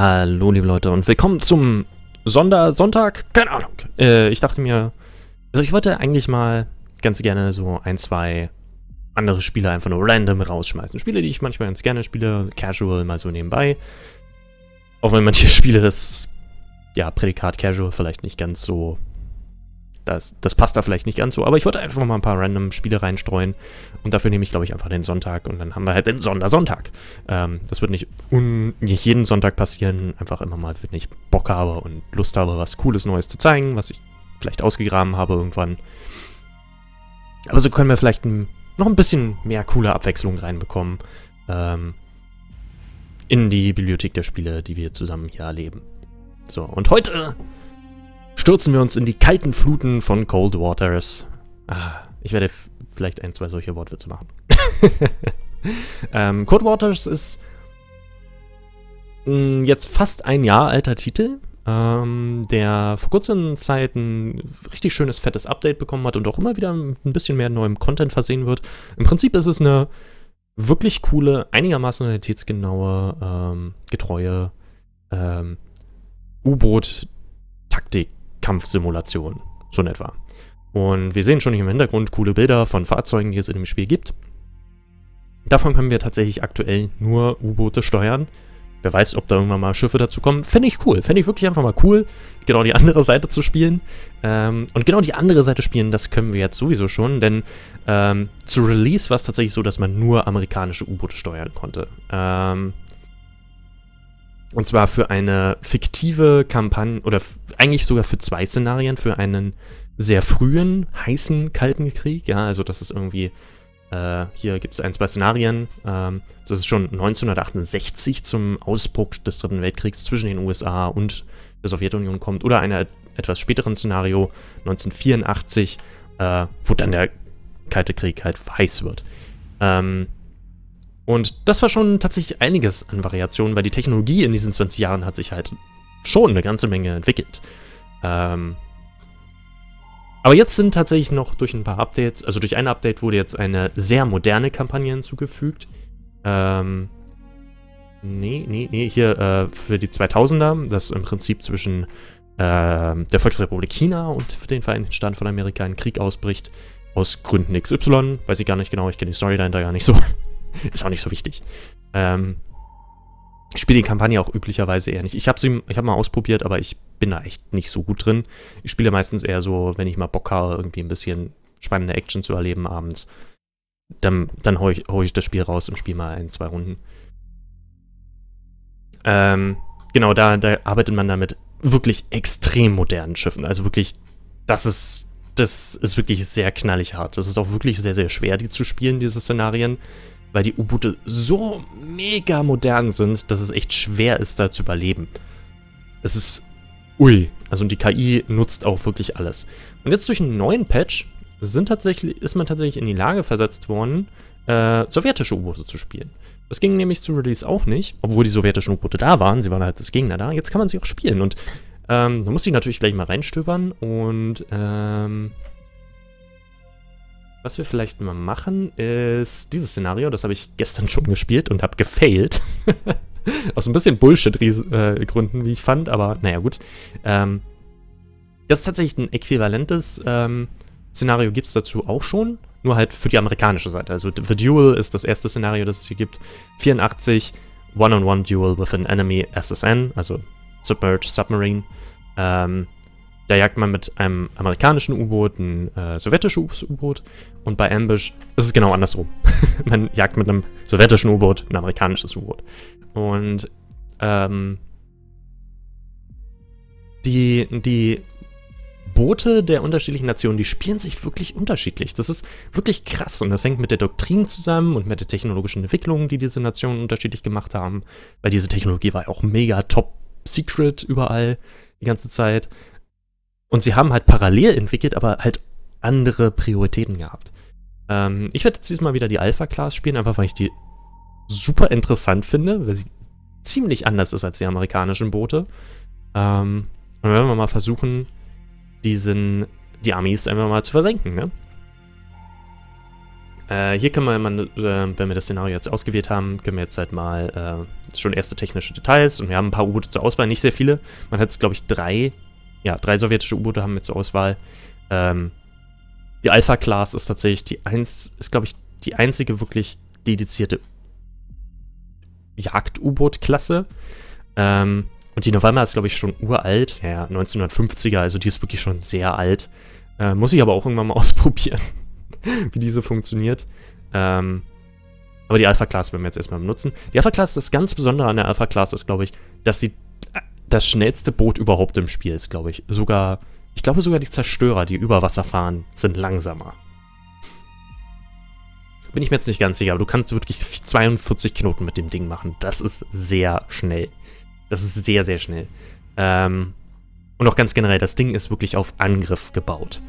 Hallo liebe Leute und willkommen zum Sondersonntag. Keine Ahnung. Äh, ich dachte mir, also ich wollte eigentlich mal ganz gerne so ein, zwei andere Spiele einfach nur random rausschmeißen. Spiele, die ich manchmal ganz gerne spiele, casual mal so nebenbei. Auch wenn manche Spiele das, ja, Prädikat casual vielleicht nicht ganz so das, das passt da vielleicht nicht ganz so, aber ich wollte einfach mal ein paar random Spiele reinstreuen und dafür nehme ich, glaube ich, einfach den Sonntag und dann haben wir halt den Sondersonntag. Ähm, das wird nicht, nicht jeden Sonntag passieren, einfach immer mal, wenn ich Bock habe und Lust habe, was Cooles Neues zu zeigen, was ich vielleicht ausgegraben habe irgendwann. Aber so können wir vielleicht ein, noch ein bisschen mehr coole Abwechslung reinbekommen ähm, in die Bibliothek der Spiele, die wir zusammen hier erleben. So, und heute stürzen wir uns in die kalten Fluten von Cold Waters. Ah, ich werde vielleicht ein, zwei solche Wortwitze machen. ähm, Cold Waters ist hm, jetzt fast ein Jahr alter Titel, ähm, der vor kurzer Zeit ein richtig schönes, fettes Update bekommen hat und auch immer wieder ein bisschen mehr neuem Content versehen wird. Im Prinzip ist es eine wirklich coole, einigermaßen realitätsgenaue, ähm, getreue ähm, U-Boot-Taktik Kampfsimulation, so in etwa. Und wir sehen schon im Hintergrund coole Bilder von Fahrzeugen, die es in dem Spiel gibt. Davon können wir tatsächlich aktuell nur U-Boote steuern. Wer weiß, ob da irgendwann mal Schiffe dazu kommen. Fände ich cool. Fände ich wirklich einfach mal cool, genau die andere Seite zu spielen. Ähm, und genau die andere Seite spielen, das können wir jetzt sowieso schon, denn ähm, zu Release war es tatsächlich so, dass man nur amerikanische U-Boote steuern konnte. Ähm, und zwar für eine fiktive Kampagne, oder eigentlich sogar für zwei Szenarien, für einen sehr frühen, heißen, kalten Krieg. Ja, also das ist irgendwie, äh, hier gibt es ein, zwei Szenarien. Ähm, das ist schon 1968 zum Ausbruch des Dritten Weltkriegs zwischen den USA und der Sowjetunion kommt. Oder einer etwas späteren Szenario, 1984, äh, wo dann der Kalte Krieg halt heiß wird. Ähm, und das war schon tatsächlich einiges an Variationen, weil die Technologie in diesen 20 Jahren hat sich halt schon eine ganze Menge entwickelt. Ähm, aber jetzt sind tatsächlich noch durch ein paar Updates, also durch ein Update wurde jetzt eine sehr moderne Kampagne hinzugefügt. Ähm, nee, nee, nee, hier äh, für die 2000er, das im Prinzip zwischen äh, der Volksrepublik China und den Vereinigten Staaten von Amerika ein Krieg ausbricht. Aus Gründen XY, weiß ich gar nicht genau, ich kenne die Story dahinter gar nicht so. Ist auch nicht so wichtig. Ähm, ich spiele die Kampagne auch üblicherweise eher nicht. Ich habe sie, ich habe mal ausprobiert, aber ich bin da echt nicht so gut drin. Ich spiele meistens eher so, wenn ich mal Bock habe, irgendwie ein bisschen spannende Action zu erleben abends. Dann, dann hole ich, hol ich das Spiel raus und spiele mal ein, zwei Runden. Ähm, genau, da, da arbeitet man damit wirklich extrem modernen Schiffen. Also wirklich, das ist, das ist wirklich sehr knallig hart. Das ist auch wirklich sehr, sehr schwer, die zu spielen, diese Szenarien weil die U-Boote so mega modern sind, dass es echt schwer ist, da zu überleben. Es ist ui. Also die KI nutzt auch wirklich alles. Und jetzt durch einen neuen Patch sind tatsächlich, ist man tatsächlich in die Lage versetzt worden, äh, sowjetische U-Boote zu spielen. Das ging nämlich zu Release auch nicht, obwohl die sowjetischen U-Boote da waren. Sie waren halt das Gegner da. Jetzt kann man sie auch spielen. Und ähm, da musste ich natürlich gleich mal reinstöbern und ähm, was wir vielleicht mal machen, ist dieses Szenario, das habe ich gestern schon gespielt und habe gefailt. Aus ein bisschen Bullshit-Gründen, wie ich fand, aber naja, gut. Ähm, das ist tatsächlich ein äquivalentes ähm, Szenario, gibt es dazu auch schon, nur halt für die amerikanische Seite. Also The Duel ist das erste Szenario, das es hier gibt. 84, One-on-One -on -one Duel with an Enemy SSN, also Submerged Submarine. Ähm, da jagt man mit einem amerikanischen U-Boot ein äh, sowjetisches U-Boot. Und bei Ambush ist es genau andersrum. man jagt mit einem sowjetischen U-Boot ein amerikanisches U-Boot. Und ähm, die, die Boote der unterschiedlichen Nationen, die spielen sich wirklich unterschiedlich. Das ist wirklich krass und das hängt mit der Doktrin zusammen und mit der technologischen Entwicklung, die diese Nationen unterschiedlich gemacht haben. Weil diese Technologie war ja auch mega top secret überall die ganze Zeit. Und sie haben halt parallel entwickelt, aber halt andere Prioritäten gehabt. Ähm, ich werde jetzt diesmal wieder die Alpha-Class spielen, einfach weil ich die super interessant finde, weil sie ziemlich anders ist als die amerikanischen Boote. Ähm, und werden wir mal versuchen, diesen, die Armees einfach mal zu versenken, ne? Äh, hier können wir, mal, äh, wenn wir das Szenario jetzt ausgewählt haben, können wir jetzt halt mal äh, schon erste technische Details und wir haben ein paar U-Boote zur Auswahl, nicht sehr viele. Man hat jetzt, glaube ich, drei, ja, drei sowjetische U-Boote haben wir zur Auswahl. Ähm, die Alpha-Class ist tatsächlich die eins, ist, glaube ich, die einzige wirklich dedizierte Jagd-U-Boot-Klasse. Ähm, und die November ist, glaube ich, schon uralt. Ja, 1950er, also die ist wirklich schon sehr alt. Äh, muss ich aber auch irgendwann mal ausprobieren, wie diese funktioniert. Ähm, aber die Alpha-Class werden wir jetzt erstmal benutzen. Die Alpha-Class, das ganz Besondere an der Alpha-Class ist, glaube ich, dass sie das schnellste Boot überhaupt im Spiel ist, glaube ich. Sogar, ich glaube sogar die Zerstörer, die über Wasser fahren, sind langsamer. Bin ich mir jetzt nicht ganz sicher, aber du kannst wirklich 42 Knoten mit dem Ding machen. Das ist sehr schnell. Das ist sehr, sehr schnell. Ähm, und auch ganz generell, das Ding ist wirklich auf Angriff gebaut.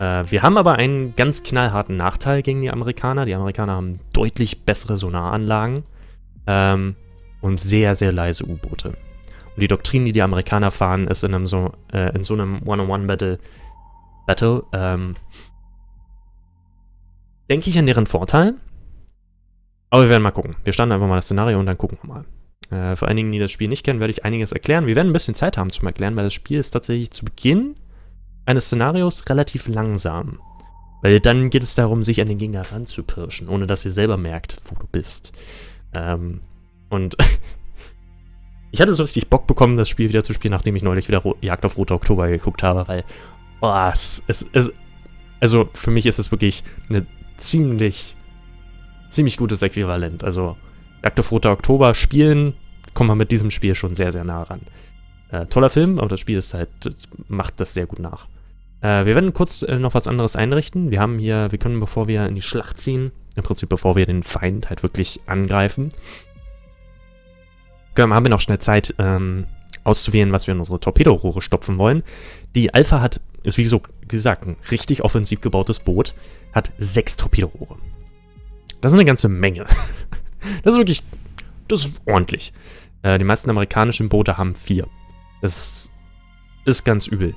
Äh, wir haben aber einen ganz knallharten Nachteil gegen die Amerikaner. Die Amerikaner haben deutlich bessere Sonaranlagen ähm, und sehr, sehr leise U-Boote. Und die Doktrin, die die Amerikaner fahren, ist in, einem so, äh, in so einem One-on-One-Battle, Battle, ähm, denke ich, an deren Vorteil. Aber wir werden mal gucken. Wir starten einfach mal das Szenario und dann gucken wir mal. Äh, für einigen, die das Spiel nicht kennen, werde ich einiges erklären. Wir werden ein bisschen Zeit haben zum Erklären, weil das Spiel ist tatsächlich zu Beginn eines Szenarios relativ langsam. Weil dann geht es darum, sich an den Gegner ranzupirschen, ohne dass ihr selber merkt, wo du bist. Ähm, und ich hatte so richtig Bock bekommen, das Spiel wieder zu spielen, nachdem ich neulich wieder Jagd auf Rote Oktober geguckt habe, weil, oh, es, es, also für mich ist es wirklich eine ziemlich, ziemlich gutes Äquivalent. Also Jagd auf Roter Oktober spielen, kommt man mit diesem Spiel schon sehr, sehr nah ran. Äh, toller Film, aber das Spiel ist halt, macht das sehr gut nach. Äh, wir werden kurz äh, noch was anderes einrichten. Wir haben hier, wir können, bevor wir in die Schlacht ziehen, im Prinzip bevor wir den Feind halt wirklich angreifen, haben wir noch schnell Zeit, ähm, auszuwählen, was wir in unsere Torpedorohre stopfen wollen. Die Alpha hat, ist wie, so, gesagt ein richtig offensiv gebautes Boot, hat sechs Torpedorohre. Das ist eine ganze Menge. Das ist wirklich, das ist ordentlich. Äh, die meisten amerikanischen Boote haben vier. Das ist ganz übel.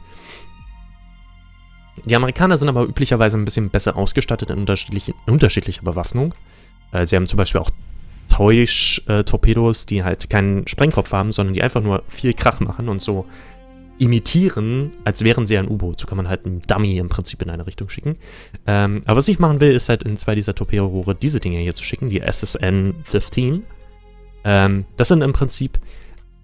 Die Amerikaner sind aber üblicherweise ein bisschen besser ausgestattet in unterschiedlichen, unterschiedlicher Bewaffnung. Äh, sie haben zum Beispiel auch Täusch-Torpedos, die halt keinen Sprengkopf haben, sondern die einfach nur viel Krach machen und so imitieren, als wären sie ein U-Boot. So kann man halt einen Dummy im Prinzip in eine Richtung schicken. Ähm, aber was ich machen will, ist halt in zwei dieser Torpedorohre diese Dinge hier zu schicken, die SSN-15. Ähm, das sind im Prinzip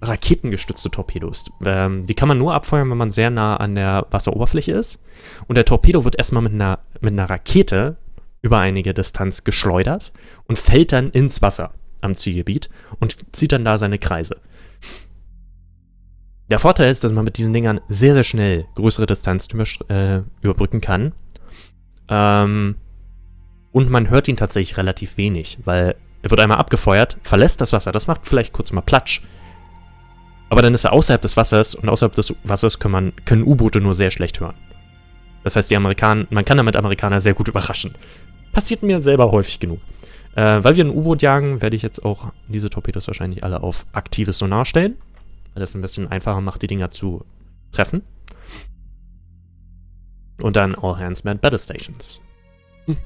raketengestützte Torpedos. Ähm, die kann man nur abfeuern, wenn man sehr nah an der Wasseroberfläche ist. Und der Torpedo wird erstmal mit einer, mit einer Rakete über einige Distanz geschleudert und fällt dann ins Wasser am Zielgebiet und zieht dann da seine Kreise. Der Vorteil ist, dass man mit diesen Dingern sehr, sehr schnell größere Distanzen äh, überbrücken kann. Ähm, und man hört ihn tatsächlich relativ wenig, weil er wird einmal abgefeuert, verlässt das Wasser, das macht vielleicht kurz mal Platsch. Aber dann ist er außerhalb des Wassers und außerhalb des Wassers können, man, können U-Boote nur sehr schlecht hören. Das heißt, die Amerikaner, man kann damit Amerikaner sehr gut überraschen. Passiert mir selber häufig genug. Äh, weil wir ein U-Boot jagen, werde ich jetzt auch diese Torpedos wahrscheinlich alle auf aktives Sonar stellen weil das ein bisschen einfacher macht, die Dinger zu treffen. Und dann All Hands Man Battle Stations. Hm.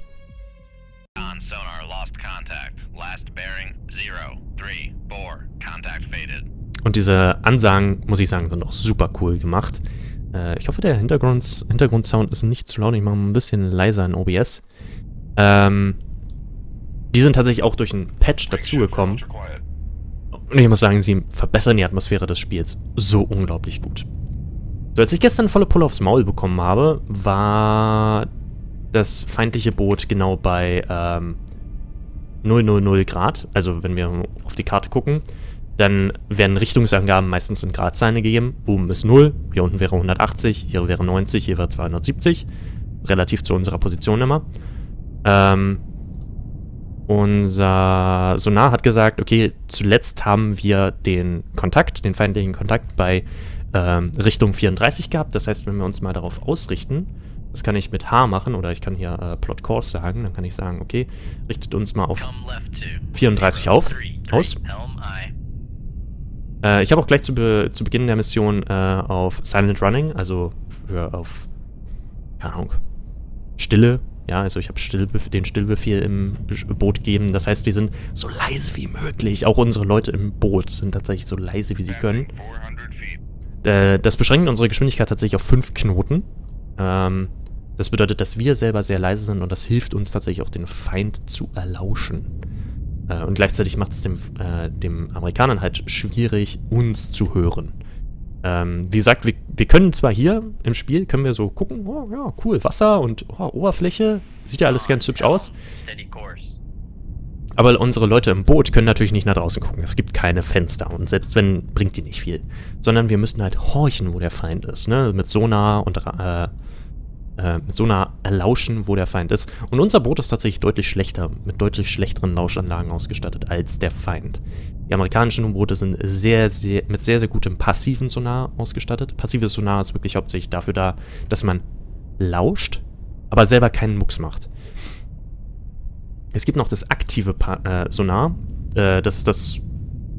sonar lost contact. Last bearing 0, 3, 4. Contact faded. Und diese Ansagen, muss ich sagen, sind auch super cool gemacht. Äh, ich hoffe, der Hintergrund, Hintergrundsound ist nicht zu laut. Ich mache mal ein bisschen leiser in OBS. Ähm, die sind tatsächlich auch durch einen Patch dazugekommen. Und ich muss sagen, sie verbessern die Atmosphäre des Spiels so unglaublich gut. So, als ich gestern volle Pulle aufs Maul bekommen habe, war das feindliche Boot genau bei ähm, 000 Grad. Also wenn wir auf die Karte gucken, dann werden Richtungsangaben meistens in Gradzahlen gegeben. Boom ist 0, hier unten wäre 180, hier wäre 90, hier wäre 270. Relativ zu unserer Position immer. Ähm, unser Sonar hat gesagt, okay, zuletzt haben wir den Kontakt, den feindlichen Kontakt bei ähm, Richtung 34 gehabt. Das heißt, wenn wir uns mal darauf ausrichten, das kann ich mit H machen oder ich kann hier äh, Plot Course sagen, dann kann ich sagen, okay, richtet uns mal auf 34 auf, aus. Äh, ich habe auch gleich zu, be zu, Beginn der Mission äh, auf Silent Running, also für auf, keine Ahnung, Stille Ja, also ich habe Stillbef den Stillbefehl im Boot gegeben. Das heißt, wir sind so leise wie möglich. Auch unsere Leute im Boot sind tatsächlich so leise, wie sie können. Äh, das beschränkt unsere Geschwindigkeit tatsächlich auf 5 Knoten. Ähm, das bedeutet, dass wir selber sehr leise sind und das hilft uns tatsächlich auch den Feind zu erlauschen. Äh, und gleichzeitig macht es dem, äh, dem Amerikanern halt schwierig, uns zu hören. Ähm, wie gesagt, wir, wir können zwar hier im Spiel, können wir so gucken, oh ja, cool, Wasser und oh, Oberfläche, sieht ja alles ganz hübsch aus. Aber unsere Leute im Boot können natürlich nicht nach draußen gucken. Es gibt keine Fenster und selbst wenn, bringt die nicht viel. Sondern wir müssen halt horchen, wo der Feind ist, ne? Mit Sonar und äh, äh, mit Sonar erlauschen, wo der Feind ist. Und unser Boot ist tatsächlich deutlich schlechter, mit deutlich schlechteren Lauschanlagen ausgestattet als der Feind. Die amerikanischen U-Boote sind sehr, sehr, mit sehr, sehr gutem passiven Sonar ausgestattet. Passives Sonar ist wirklich hauptsächlich dafür da, dass man lauscht, aber selber keinen Mucks macht. Es gibt noch das aktive pa äh, Sonar. Äh, das ist das,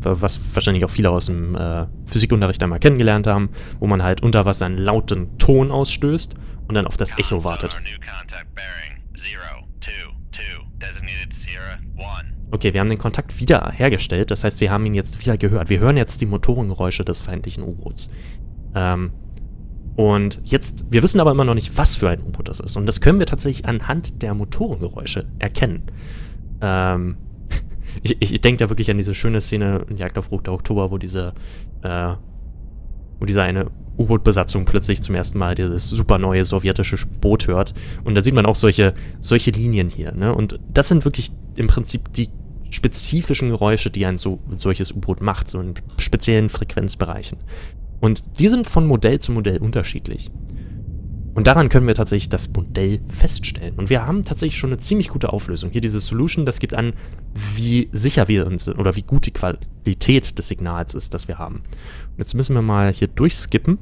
was wahrscheinlich auch viele aus dem äh, Physikunterricht einmal kennengelernt haben, wo man halt unter Wasser einen lauten Ton ausstößt und dann auf das Echo wartet. Okay, wir haben den Kontakt wieder hergestellt, das heißt, wir haben ihn jetzt wieder gehört. Wir hören jetzt die Motorengeräusche des feindlichen U-Boots. Ähm, und jetzt, wir wissen aber immer noch nicht, was für ein U-Boot das ist. Und das können wir tatsächlich anhand der Motorengeräusche erkennen. Ähm, ich, ich denke da wirklich an diese schöne Szene in Jagd auf Roter Oktober, wo diese, äh, wo diese eine U-Boot-Besatzung plötzlich zum ersten Mal dieses super neue sowjetische Boot hört. Und da sieht man auch solche, solche Linien hier. Ne? Und das sind wirklich im Prinzip die spezifischen Geräusche, die ein so, solches U-Boot macht, so in speziellen Frequenzbereichen. Und die sind von Modell zu Modell unterschiedlich. Und daran können wir tatsächlich das Modell feststellen. Und wir haben tatsächlich schon eine ziemlich gute Auflösung. Hier diese Solution, das gibt an, wie sicher wir uns sind oder wie gut die Qualität des Signals ist, das wir haben. Und jetzt müssen wir mal hier durchskippen.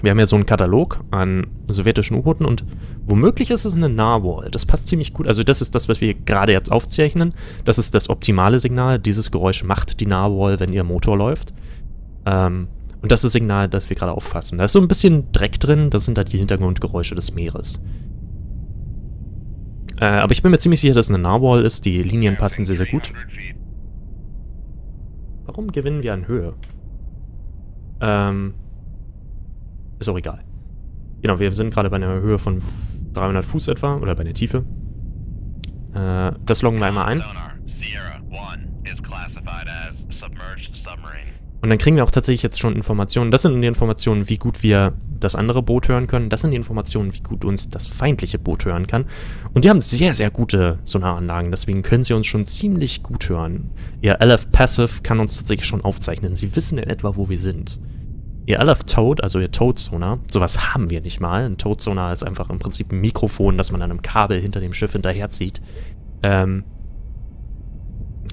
Wir haben ja so einen Katalog an sowjetischen U-Booten und womöglich ist es eine Narwhal. Das passt ziemlich gut. Also das ist das, was wir gerade jetzt aufzeichnen. Das ist das optimale Signal. Dieses Geräusch macht die Narwhal, wenn ihr Motor läuft. Ähm, und das ist das Signal, das wir gerade auffassen. Da ist so ein bisschen Dreck drin, das sind halt die Hintergrundgeräusche des Meeres. Äh, aber ich bin mir ziemlich sicher, dass es eine Narwhal ist. Die Linien passen sehr, sehr gut. Warum gewinnen wir an Höhe? Ähm, ist auch egal. Genau, wir sind gerade bei einer Höhe von 300 Fuß etwa, oder bei der Tiefe. Äh, das loggen wir einmal ein. Sierra 1 is classified as submerged submarine. Und dann kriegen wir auch tatsächlich jetzt schon Informationen. Das sind die Informationen, wie gut wir das andere Boot hören können. Das sind die Informationen, wie gut uns das feindliche Boot hören kann. Und die haben sehr, sehr gute Sonaranlagen. Deswegen können sie uns schon ziemlich gut hören. Ihr LF Passive kann uns tatsächlich schon aufzeichnen. Sie wissen in etwa, wo wir sind. Ihr LF Toad, also ihr Toad Sonar, sowas haben wir nicht mal. Ein Toad Sonar ist einfach im Prinzip ein Mikrofon, das man an einem Kabel hinter dem Schiff hinterherzieht. Ähm,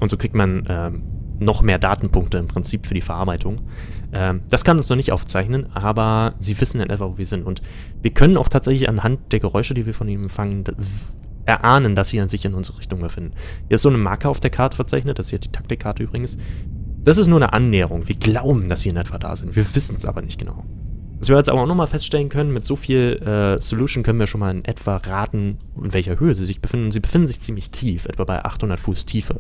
und so kriegt man ähm, noch mehr Datenpunkte im Prinzip für die Verarbeitung. Ähm, das kann uns noch nicht aufzeichnen, aber sie wissen in etwa, wo wir sind. Und wir können auch tatsächlich anhand der Geräusche, die wir von ihnen empfangen, erahnen, dass sie an sich in unsere Richtung befinden. Hier ist so eine Marke auf der Karte verzeichnet, das ist hier die Taktikkarte übrigens. Das ist nur eine Annäherung. Wir glauben, dass sie in etwa da sind. Wir wissen es aber nicht genau. Was wir jetzt aber auch nochmal feststellen können, mit so viel äh, Solution können wir schon mal in etwa raten, in welcher Höhe sie sich befinden. Sie befinden sich ziemlich tief, etwa bei 800 Fuß Tiefe.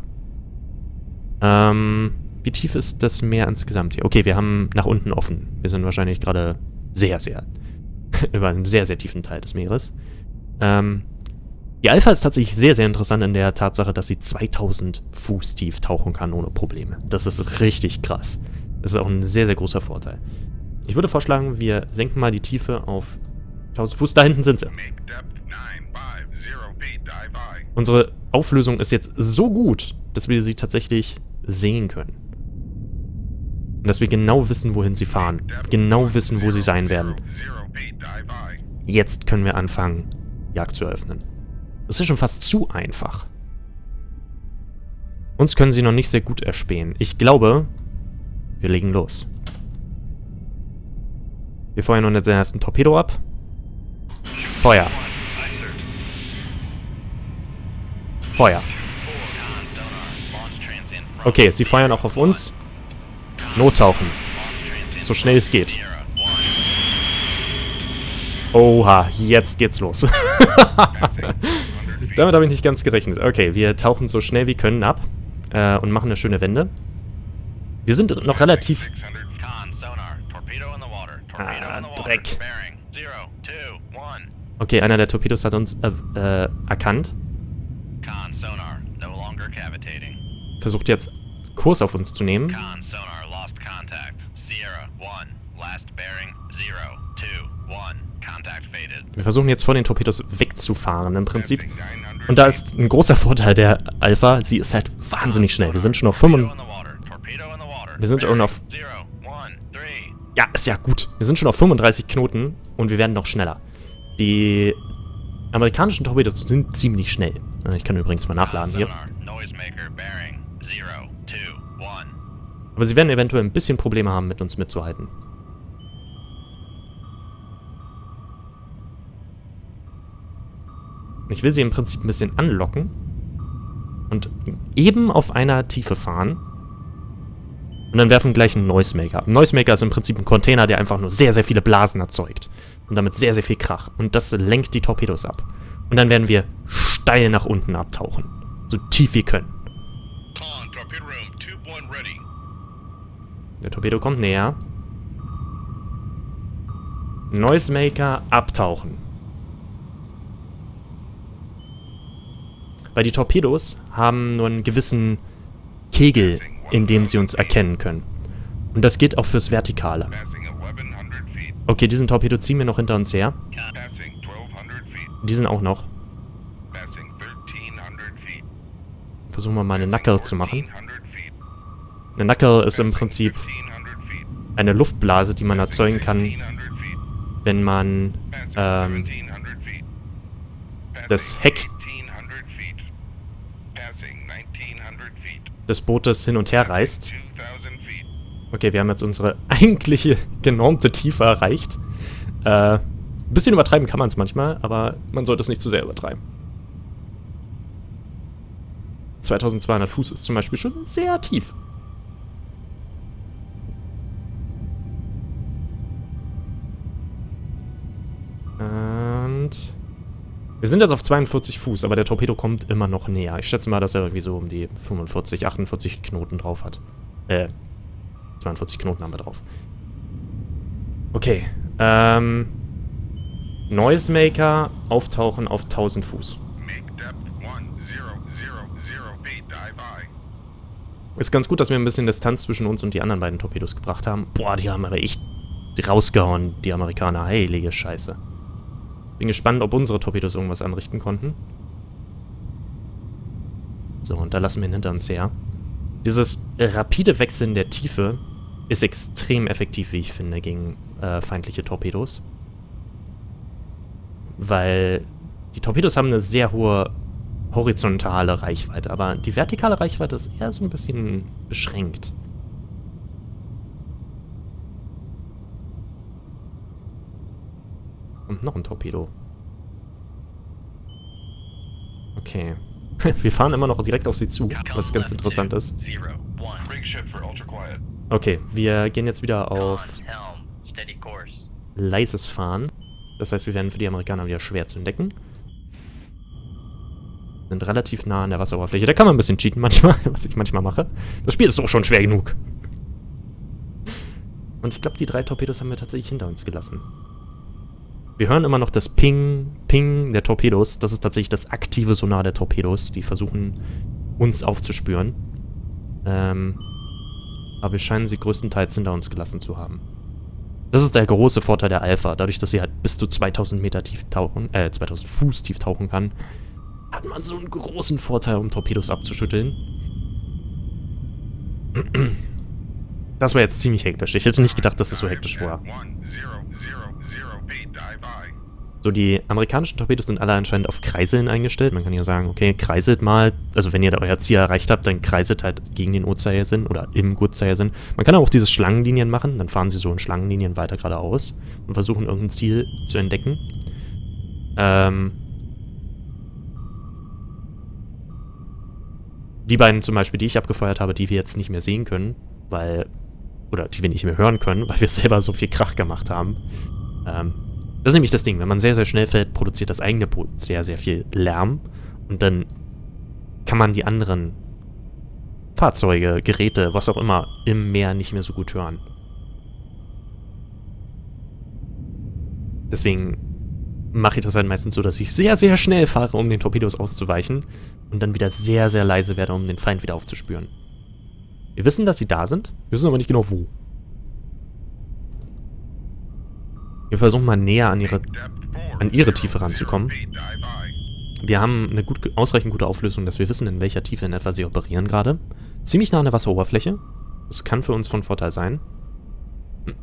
Ähm, wie tief ist das Meer insgesamt hier? Okay, wir haben nach unten offen. Wir sind wahrscheinlich gerade sehr, sehr über einen sehr, sehr tiefen Teil des Meeres. Ähm, die Alpha ist tatsächlich sehr, sehr interessant in der Tatsache, dass sie 2000 Fuß tief tauchen kann ohne Probleme. Das ist richtig krass. Das ist auch ein sehr, sehr großer Vorteil. Ich würde vorschlagen, wir senken mal die Tiefe auf 1000 Fuß. Da hinten sind sie. Unsere Auflösung ist jetzt so gut, dass wir sie tatsächlich sehen können. Und dass wir genau wissen, wohin sie fahren. Genau wissen, wo sie sein werden. Jetzt können wir anfangen, Jagd zu eröffnen. Das ist schon fast zu einfach. Uns können sie noch nicht sehr gut erspähen. Ich glaube, wir legen los. Wir feuern nun den ersten Torpedo ab. Feuer. Feuer. Okay, sie feuern auch auf uns. Nottauchen. So schnell es geht. Oha, jetzt geht's los. Damit habe ich nicht ganz gerechnet. Okay, wir tauchen so schnell wie können ab äh, und machen eine schöne Wende. Wir sind noch relativ... Ah, Dreck. Okay, einer der Torpedos hat uns äh, äh, erkannt. Versucht jetzt Kurs auf uns zu nehmen. Wir versuchen jetzt vor den Torpedos wegzufahren im Prinzip. Und da ist ein großer Vorteil der Alpha. Sie ist halt wahnsinnig schnell. Wir sind schon auf 5... Wir sind schon auf... Ja, ist ja gut. Wir sind schon auf 35 Knoten und wir werden noch schneller. Die amerikanischen Torpedos sind ziemlich schnell. Ich kann übrigens mal nachladen hier. Aber sie werden eventuell ein bisschen Probleme haben, mit uns mitzuhalten. Ich will sie im Prinzip ein bisschen anlocken und eben auf einer Tiefe fahren. Und dann werfen gleich einen Noisemaker. Ein Noisemaker ist im Prinzip ein Container, der einfach nur sehr, sehr viele Blasen erzeugt. Und damit sehr, sehr viel Krach. Und das lenkt die Torpedos ab. Und dann werden wir steil nach unten abtauchen. So tief wir können. Der Torpedo kommt näher. Noisemaker abtauchen. Weil die Torpedos haben nur einen gewissen Kegel, in dem sie uns erkennen können. Und das geht auch fürs Vertikale. Okay, diesen Torpedo ziehen wir noch hinter uns her. Diesen auch noch. Versuchen wir mal eine Knuckle zu machen. Eine Knuckle ist im Prinzip eine Luftblase, die man erzeugen kann, wenn man ähm, das Heck des Bootes hin und her reißt. Okay, wir haben jetzt unsere eigentliche genormte Tiefe erreicht. Äh, ein bisschen übertreiben kann man es manchmal, aber man sollte es nicht zu sehr übertreiben. 2200 Fuß ist zum Beispiel schon sehr tief. Wir sind jetzt auf 42 Fuß, aber der Torpedo kommt immer noch näher. Ich schätze mal, dass er irgendwie so um die 45, 48 Knoten drauf hat. Äh, 42 Knoten haben wir drauf. Okay, ähm... Noisemaker auftauchen auf 1000 Fuß. Ist ganz gut, dass wir ein bisschen Distanz zwischen uns und die anderen beiden Torpedos gebracht haben. Boah, die haben aber echt rausgehauen, die Amerikaner. Heilige Scheiße. Bin gespannt, ob unsere Torpedos irgendwas anrichten konnten. So, und da lassen wir ihn hinter uns her. Dieses rapide Wechseln der Tiefe ist extrem effektiv, wie ich finde, gegen äh, feindliche Torpedos. Weil die Torpedos haben eine sehr hohe horizontale Reichweite, aber die vertikale Reichweite ist eher so ein bisschen beschränkt. Und noch ein Torpedo. Okay. Wir fahren immer noch direkt auf sie zu, was ganz interessant ist. Okay, wir gehen jetzt wieder auf leises Fahren. Das heißt, wir werden für die Amerikaner wieder schwer zu entdecken. Sind relativ nah an der Wasseroberfläche. Da kann man ein bisschen cheaten manchmal, was ich manchmal mache. Das Spiel ist doch schon schwer genug. Und ich glaube, die drei Torpedos haben wir tatsächlich hinter uns gelassen. Wir hören immer noch das Ping, Ping der Torpedos. Das ist tatsächlich das aktive Sonar der Torpedos. Die versuchen, uns aufzuspüren. Ähm, aber wir scheinen sie größtenteils hinter uns gelassen zu haben. Das ist der große Vorteil der Alpha. Dadurch, dass sie halt bis zu 2000 Meter tief tauchen, äh, 2000 Fuß tief tauchen kann, hat man so einen großen Vorteil, um Torpedos abzuschütteln. Das war jetzt ziemlich hektisch. Ich hätte nicht gedacht, dass es so hektisch war. So, die amerikanischen Torpedos sind alle anscheinend auf Kreiseln eingestellt. Man kann ja sagen, okay, kreiselt mal. Also wenn ihr da euer Ziel erreicht habt, dann kreiselt halt gegen den Uhrzeigersinn oder im Uhrzeigersinn. Man kann auch diese Schlangenlinien machen. Dann fahren sie so in Schlangenlinien weiter geradeaus und versuchen irgendein Ziel zu entdecken. Ähm... Die beiden zum Beispiel, die ich abgefeuert habe, die wir jetzt nicht mehr sehen können, weil... Oder die wir nicht mehr hören können, weil wir selber so viel Krach gemacht haben. Ähm, Das ist nämlich das Ding. Wenn man sehr, sehr schnell fährt, produziert das eigene Boot sehr, sehr viel Lärm. Und dann kann man die anderen Fahrzeuge, Geräte, was auch immer, im Meer nicht mehr so gut hören. Deswegen mache ich das halt meistens so, dass ich sehr, sehr schnell fahre, um den Torpedos auszuweichen und dann wieder sehr, sehr leise werde, um den Feind wieder aufzuspüren. Wir wissen, dass sie da sind, wir wissen aber nicht genau wo. Wir versuchen mal näher an ihre, an ihre Tiefe ranzukommen. Wir haben eine gut, ausreichend gute Auflösung, dass wir wissen, in welcher Tiefe in etwa sie operieren gerade. Ziemlich nah an der Wasseroberfläche. Das kann für uns von Vorteil sein.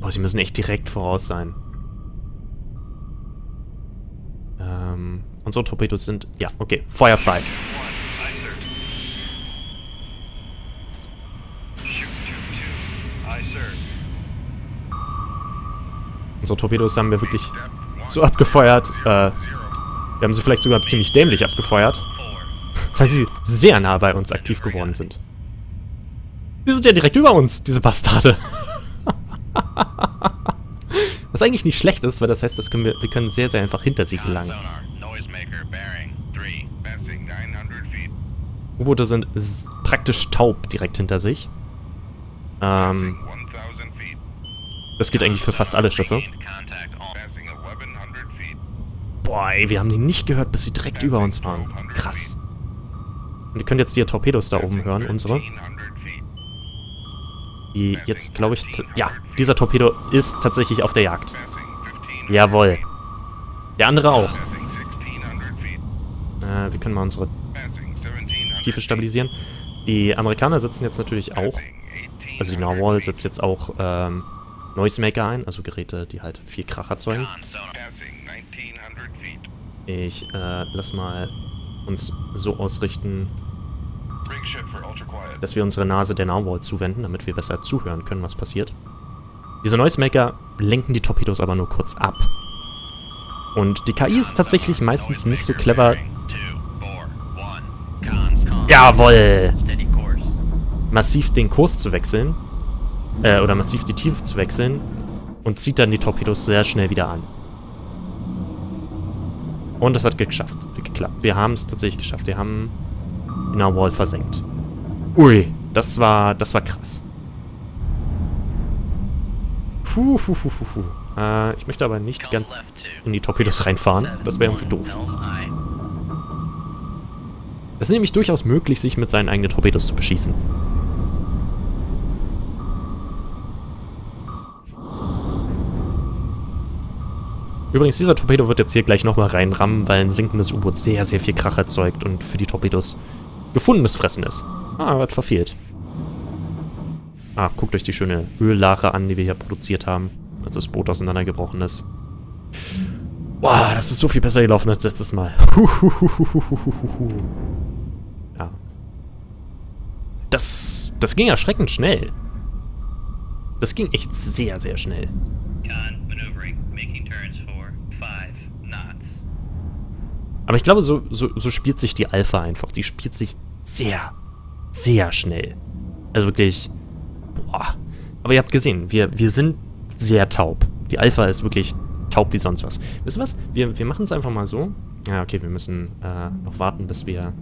Boah, sie müssen echt direkt voraus sein. Ähm, unsere Torpedos sind... Ja, okay. Feuerfrei. Unsere Torpedos haben wir wirklich so abgefeuert. Äh, wir haben sie vielleicht sogar ziemlich dämlich abgefeuert. Weil sie sehr nah bei uns aktiv geworden sind. Die sind ja direkt über uns, diese Bastarde. Was eigentlich nicht schlecht ist, weil das heißt, das können wir, wir können sehr, sehr einfach hinter sie gelangen. U-Boote sind praktisch taub direkt hinter sich. Ähm, das geht eigentlich für fast alle Schiffe. Boah, ey, wir haben die nicht gehört, bis sie direkt über uns waren. Krass. Und ihr könnt jetzt die Torpedos da oben hören, unsere die jetzt, glaube ich... Ja, dieser Torpedo ist tatsächlich auf der Jagd. Jawoll. Der andere auch. Äh, wir können mal unsere Tiefe stabilisieren. Die Amerikaner setzen jetzt natürlich auch... Also die Narwhal setzt jetzt auch ähm, Noisemaker ein, also Geräte, die halt viel Krach erzeugen. Ich äh, lass mal uns so ausrichten, dass wir unsere Nase der Narwhal zuwenden, damit wir besser zuhören können, was passiert. Diese Noisemaker lenken die Torpedos aber nur kurz ab. Und die KI ist tatsächlich meistens nicht so clever. Jawoll! Massiv den Kurs zu wechseln. Äh, oder massiv die Tiefe zu wechseln. Und zieht dann die Torpedos sehr schnell wieder an. Und das hat geschafft, geklappt. Wir haben es tatsächlich geschafft. Wir haben in der Wall versenkt. Ui, das war, das war krass. Puh, puh, puh, puh, puh. Äh, ich möchte aber nicht ganz in die Torpedos reinfahren. Das wäre irgendwie doof. Es ist nämlich durchaus möglich, sich mit seinen eigenen Torpedos zu beschießen. Übrigens, dieser Torpedo wird jetzt hier gleich nochmal reinrammen, weil ein sinkendes U-Boot sehr, sehr viel Krach erzeugt und für die Torpedos gefundenes Fressen ist. Ah, wird verfehlt. Ah, guckt euch die schöne Öllache an, die wir hier produziert haben, als das Boot auseinandergebrochen ist. Boah, das ist so viel besser gelaufen als letztes Mal. ja. Das, das ging erschreckend schnell. Das ging echt sehr, sehr schnell. Aber ich glaube, so, so, so spielt sich die Alpha einfach. Die spielt sich sehr, sehr schnell. Also wirklich, boah. Aber ihr habt gesehen, wir, wir sind sehr taub. Die Alpha ist wirklich taub wie sonst was. Wisst ihr was? Wir, wir machen es einfach mal so. Ja, okay, wir müssen äh, noch warten, bis wir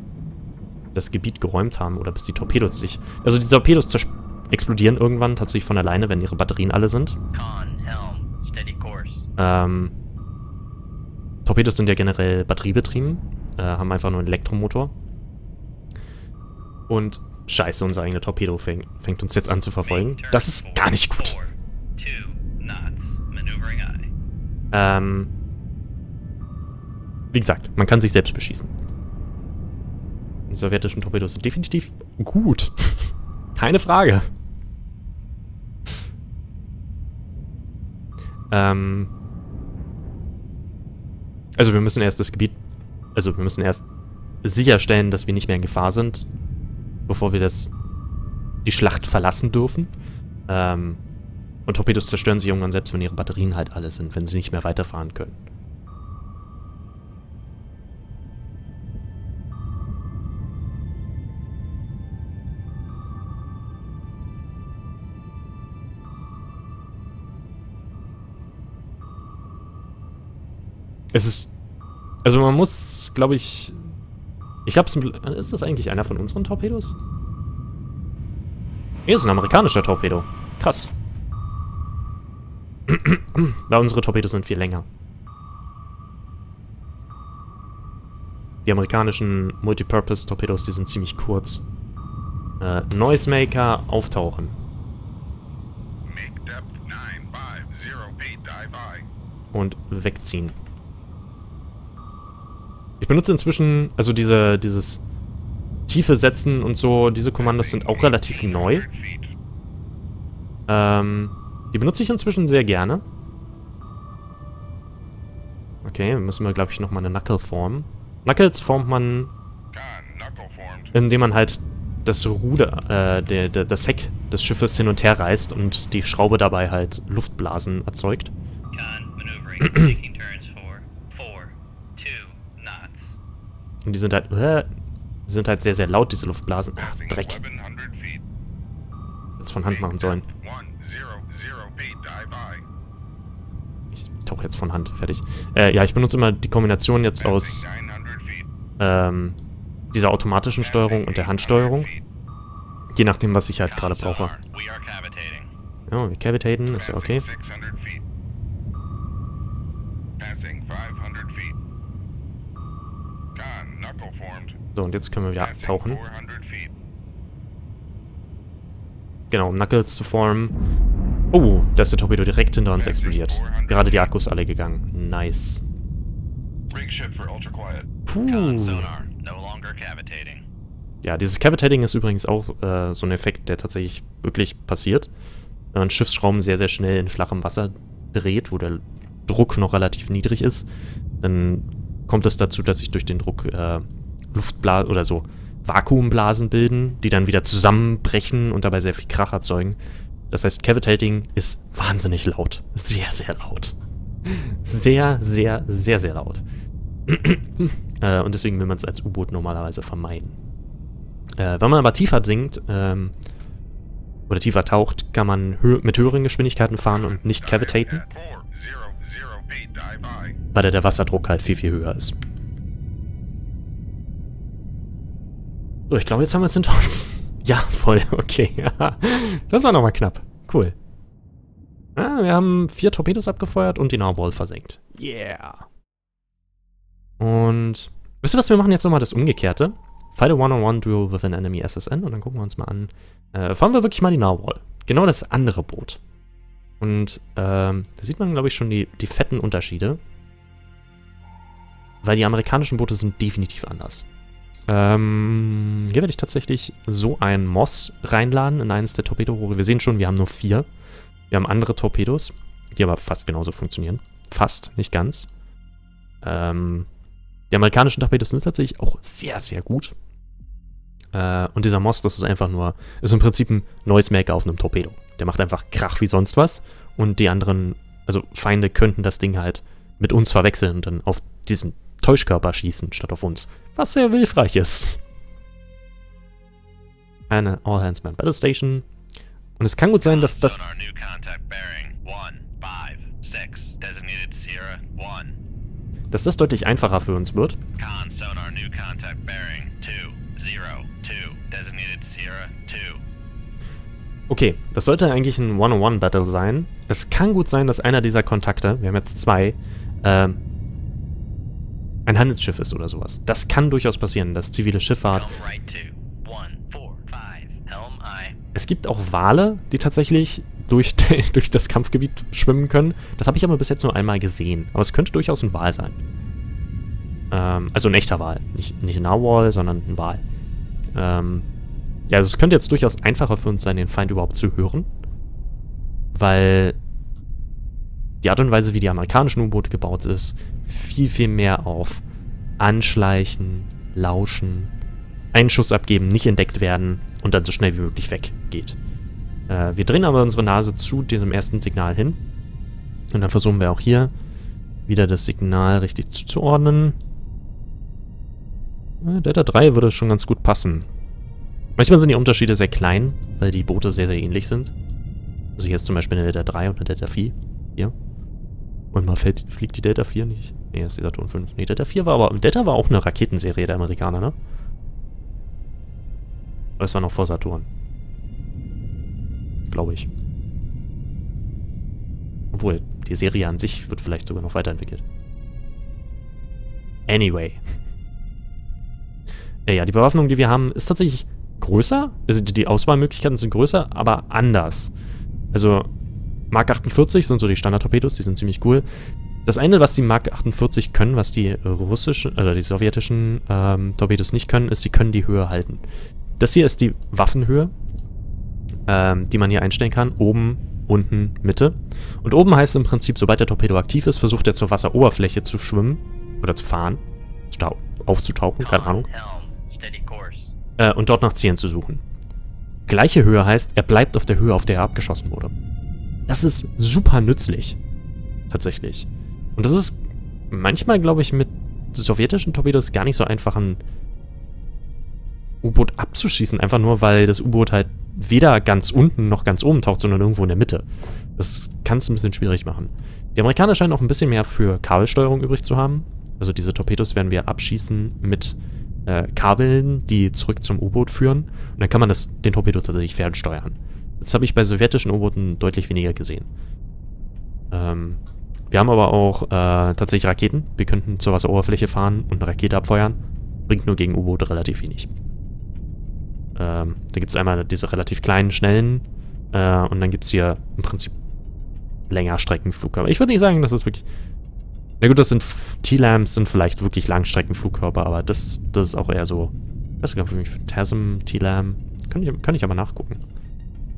das Gebiet geräumt haben oder bis die Torpedos sich... Also die Torpedos explodieren irgendwann tatsächlich von alleine, wenn ihre Batterien alle sind. Ähm, Torpedos sind ja generell batteriebetrieben, äh, haben einfach nur einen Elektromotor. Und scheiße, unser eigener Torpedo fäng, fängt uns jetzt an zu verfolgen. Das ist gar nicht gut. Ähm, wie gesagt, man kann sich selbst beschießen. Die sowjetischen Torpedos sind definitiv gut. Keine Frage. Ähm, also wir müssen erst das Gebiet, also wir müssen erst sicherstellen, dass wir nicht mehr in Gefahr sind, bevor wir das, die Schlacht verlassen dürfen. Ähm, und Torpedos zerstören sich irgendwann selbst, wenn ihre Batterien halt alle sind, wenn sie nicht mehr weiterfahren können. Es ist... Also man muss, glaube ich... Ich hab's... Ist das eigentlich einer von unseren Torpedos? Hier ist ein amerikanischer Torpedo. Krass. Weil unsere Torpedos sind viel länger. Die amerikanischen Multipurpose-Torpedos, die sind ziemlich kurz. Äh, Noisemaker auftauchen. Und wegziehen. Ich benutze inzwischen, also diese, dieses Tiefe setzen und so, diese Kommandos sind auch relativ neu. Ähm, die benutze ich inzwischen sehr gerne. Okay, müssen wir, glaube ich, nochmal eine Knuckle formen. Knuckles formt man, indem man halt das Ruder, äh, der, der, das Heck des Schiffes hin und her reißt und die Schraube dabei halt Luftblasen erzeugt. Und die sind halt, äh, sind halt sehr, sehr laut, diese Luftblasen. Ach, Dreck. Jetzt von Hand machen sollen. Ich tauche jetzt von Hand, fertig. Äh, ja, ich benutze immer die Kombination jetzt aus ähm, dieser automatischen Steuerung und der Handsteuerung. Je nachdem, was ich halt gerade brauche. Ja, wir cavitaten, ist ja okay. So, und jetzt können wir wieder abtauchen. Genau, um Knuckles zu formen. Oh, da ist der Torpedo direkt hinter uns explodiert. Gerade die Akkus alle gegangen. Nice. Puh. Ja, dieses Cavitating ist übrigens auch äh, so ein Effekt, der tatsächlich wirklich passiert. Wenn man Schiffsschrauben sehr, sehr schnell in flachem Wasser dreht, wo der Druck noch relativ niedrig ist, dann kommt es dazu, dass sich durch den Druck äh, Luftblasen oder so Vakuumblasen bilden, die dann wieder zusammenbrechen und dabei sehr viel Krach erzeugen. Das heißt, Cavitating ist wahnsinnig laut. Sehr, sehr laut. Sehr, sehr, sehr, sehr laut. äh, und deswegen will man es als U-Boot normalerweise vermeiden. Äh, wenn man aber tiefer sinkt, ähm, oder tiefer taucht, kann man hö mit höheren Geschwindigkeiten fahren und nicht cavitaten. Weil da der Wasserdruck halt viel, viel höher ist. So, ich glaube, jetzt haben wir es hinter uns. Ja, voll, okay. das war nochmal knapp. Cool. Ah, wir haben vier Torpedos abgefeuert und die Narwhal versenkt. Yeah. Und wisst ihr was, wir machen jetzt nochmal das Umgekehrte. Fight a One-on-One Duel with an Enemy SSN und dann gucken wir uns mal an. Äh, fahren wir wirklich mal die Narwhal. Genau das andere Boot. Und ähm, da sieht man, glaube ich, schon die, die fetten Unterschiede. Weil die amerikanischen Boote sind definitiv anders. Ähm, hier werde ich tatsächlich so ein Moss reinladen in eines der Torpedorohre. Wir sehen schon, wir haben nur vier. Wir haben andere Torpedos, die aber fast genauso funktionieren. Fast, nicht ganz. Ähm, die amerikanischen Torpedos sind tatsächlich auch sehr, sehr gut. Äh, und dieser Moss, das ist einfach nur, ist im Prinzip ein Noisemaker auf einem Torpedo. Der macht einfach Krach wie sonst was. Und die anderen, also Feinde könnten das Ding halt mit uns verwechseln und dann auf diesen Täuschkörper schießen, statt auf uns. Was sehr hilfreich ist. Eine All-Hands-Man Battle Station. Und es kann gut sein, dass das... Dass das deutlich einfacher für uns wird. Okay, das sollte eigentlich ein One-on-One-Battle sein. Es kann gut sein, dass einer dieser Kontakte, wir haben jetzt zwei, äh, ein Handelsschiff ist oder sowas. Das kann durchaus passieren, dass zivile Schifffahrt... Es gibt auch Wale, die tatsächlich durch, durch das Kampfgebiet schwimmen können. Das habe ich aber bis jetzt nur einmal gesehen. Aber es könnte durchaus ein Wal sein. Ähm, also ein echter Wal. Nicht, nicht ein Narwhal, sondern ein Wal. Ähm, ja, also es könnte jetzt durchaus einfacher für uns sein, den Feind überhaupt zu hören. Weil die Art und Weise, wie die amerikanischen U-Boote gebaut ist, viel, viel mehr auf Anschleichen, Lauschen, einen Schuss abgeben, nicht entdeckt werden und dann so schnell wie möglich weggeht. Äh, wir drehen aber unsere Nase zu diesem ersten Signal hin. Und dann versuchen wir auch hier wieder das Signal richtig zuzuordnen. Äh, Delta 3 würde schon ganz gut passen. Manchmal sind die Unterschiede sehr klein, weil die Boote sehr, sehr ähnlich sind. Also hier ist zum Beispiel eine Delta 3 und eine Delta 4. Hier. Und mal fällt, fliegt die Delta 4 nicht. Nee, das ist die Saturn 5. Nee, Delta 4 war aber. Delta war auch eine Raketenserie der Amerikaner, ne? Aber es war noch vor Saturn. Glaube ich. Obwohl, die Serie an sich wird vielleicht sogar noch weiterentwickelt. Anyway. Ja, die Bewaffnung, die wir haben, ist tatsächlich größer. Also die Auswahlmöglichkeiten sind größer, aber anders. Also Mark 48 sind so die Standard-Torpedos, die sind ziemlich cool. Das eine, was die Mark 48 können, was die russischen, oder die sowjetischen ähm, Torpedos nicht können, ist, sie können die Höhe halten. Das hier ist die Waffenhöhe, ähm, die man hier einstellen kann. Oben, unten, Mitte. Und oben heißt im Prinzip, sobald der Torpedo aktiv ist, versucht er zur Wasseroberfläche zu schwimmen oder zu fahren, aufzutauchen, keine Ahnung. Äh, und dort nach Zielen zu suchen. Gleiche Höhe heißt, er bleibt auf der Höhe, auf der er abgeschossen wurde. Das ist super nützlich. Tatsächlich. Und das ist manchmal, glaube ich, mit sowjetischen Torpedos gar nicht so einfach ein U-Boot abzuschießen, einfach nur, weil das U-Boot halt weder ganz unten noch ganz oben taucht, sondern irgendwo in der Mitte. Das kann es ein bisschen schwierig machen. Die Amerikaner scheinen auch ein bisschen mehr für Kabelsteuerung übrig zu haben. Also diese Torpedos werden wir abschießen mit äh, Kabeln, die zurück zum U-Boot führen. Und dann kann man das, den Torpedo tatsächlich fernsteuern. Das habe ich bei sowjetischen U-Booten deutlich weniger gesehen. Ähm, wir haben aber auch äh, tatsächlich Raketen. Wir könnten zur Wasseroberfläche fahren und eine Rakete abfeuern. Bringt nur gegen U-Boote relativ wenig. Ähm, da gibt es einmal diese relativ kleinen, schnellen äh, und dann gibt es hier im Prinzip Längerstreckenflugkörper. Ich würde nicht sagen, das ist wirklich... Na gut, das sind T-Lambs, sind vielleicht wirklich Langstreckenflugkörper, aber das, das ist auch eher so... Das ist gar für mich Phantasm, T-Lamb. Kann ich, kann ich aber nachgucken.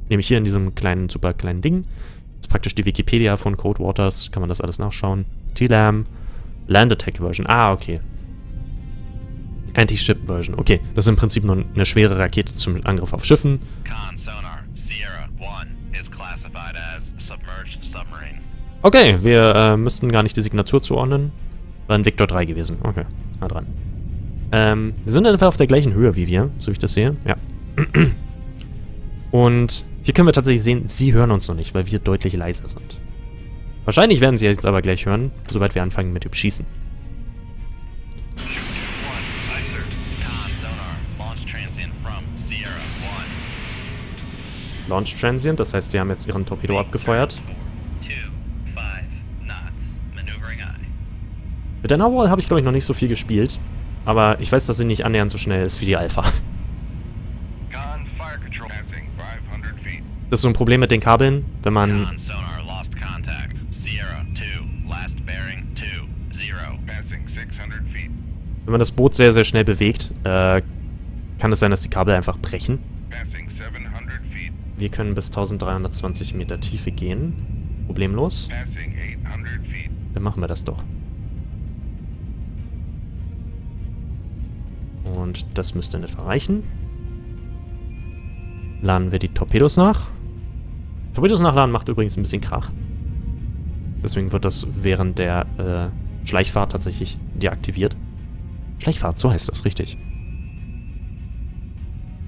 Nämlich hier in diesem kleinen, super kleinen Ding. Das ist praktisch die Wikipedia von Codewaters. Kann man das alles nachschauen. T-Lam. Land Attack Version. Ah, okay. Anti-Ship Version. Okay, das ist im Prinzip nur eine schwere Rakete zum Angriff auf Schiffen. Okay, wir äh, müssten gar nicht die Signatur zuordnen. War ein Victor 3 gewesen. Okay, na dran. Ähm, wir sind einfach auf der gleichen Höhe wie wir, so wie ich das sehe. Ja. Und hier können wir tatsächlich sehen, sie hören uns noch nicht, weil wir deutlich leiser sind. Wahrscheinlich werden sie jetzt aber gleich hören, sobald wir anfangen mit dem Schießen. Launch Transient, das heißt, sie haben jetzt ihren Torpedo abgefeuert. Mit der Narwhal habe ich, glaube ich, noch nicht so viel gespielt. Aber ich weiß, dass sie nicht annähernd so schnell ist wie die Alpha. Das ist so ein Problem mit den Kabeln, wenn man... Wenn man das Boot sehr, sehr schnell bewegt, äh, kann es sein, dass die Kabel einfach brechen. Wir können bis 1320 Meter Tiefe gehen. Problemlos. Dann machen wir das doch. Und das müsste in etwa reichen. Laden wir die Torpedos nach. Torpedos nachladen macht übrigens ein bisschen Krach. Deswegen wird das während der äh, Schleichfahrt tatsächlich deaktiviert. Schleichfahrt, so heißt das, richtig.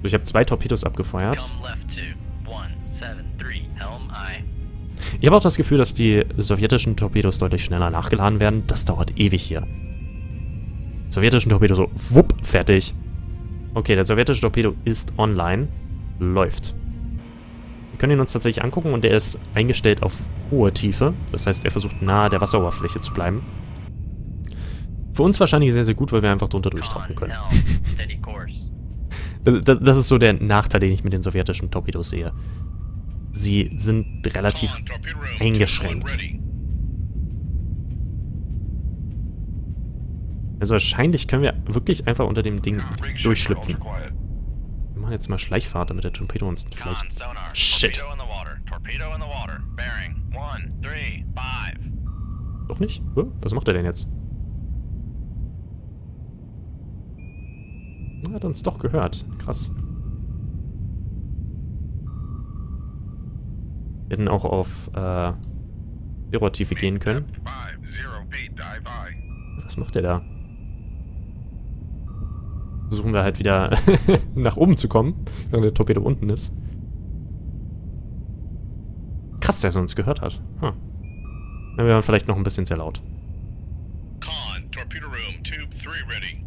So, ich habe zwei Torpedos abgefeuert. Ich habe auch das Gefühl, dass die sowjetischen Torpedos deutlich schneller nachgeladen werden. Das dauert ewig hier. Sowjetischen Torpedo so, wupp, fertig. Okay, der sowjetische Torpedo ist online. Läuft können ihn uns tatsächlich angucken und der ist eingestellt auf hohe Tiefe. Das heißt, er versucht nahe der Wasseroberfläche zu bleiben. Für uns wahrscheinlich sehr, sehr gut, weil wir einfach drunter durchtauchen können. das, das ist so der Nachteil, den ich mit den sowjetischen Torpedos sehe. Sie sind relativ eingeschränkt. Also wahrscheinlich können wir wirklich einfach unter dem Ding durchschlüpfen machen jetzt mal Schleichfahrt, damit der Torpedo uns vielleicht... Shit! Doch nicht? Was macht er denn jetzt? Er hat uns doch gehört. Krass. Wir hätten auch auf äh, Zero-Tiefe gehen können. Was macht der da? Versuchen wir halt wieder nach oben zu kommen, während der Torpedo unten ist. Krass, dass er uns gehört hat. Huh. Dann wäre vielleicht noch ein bisschen sehr laut. Con, torpedo room, tube 3 ready.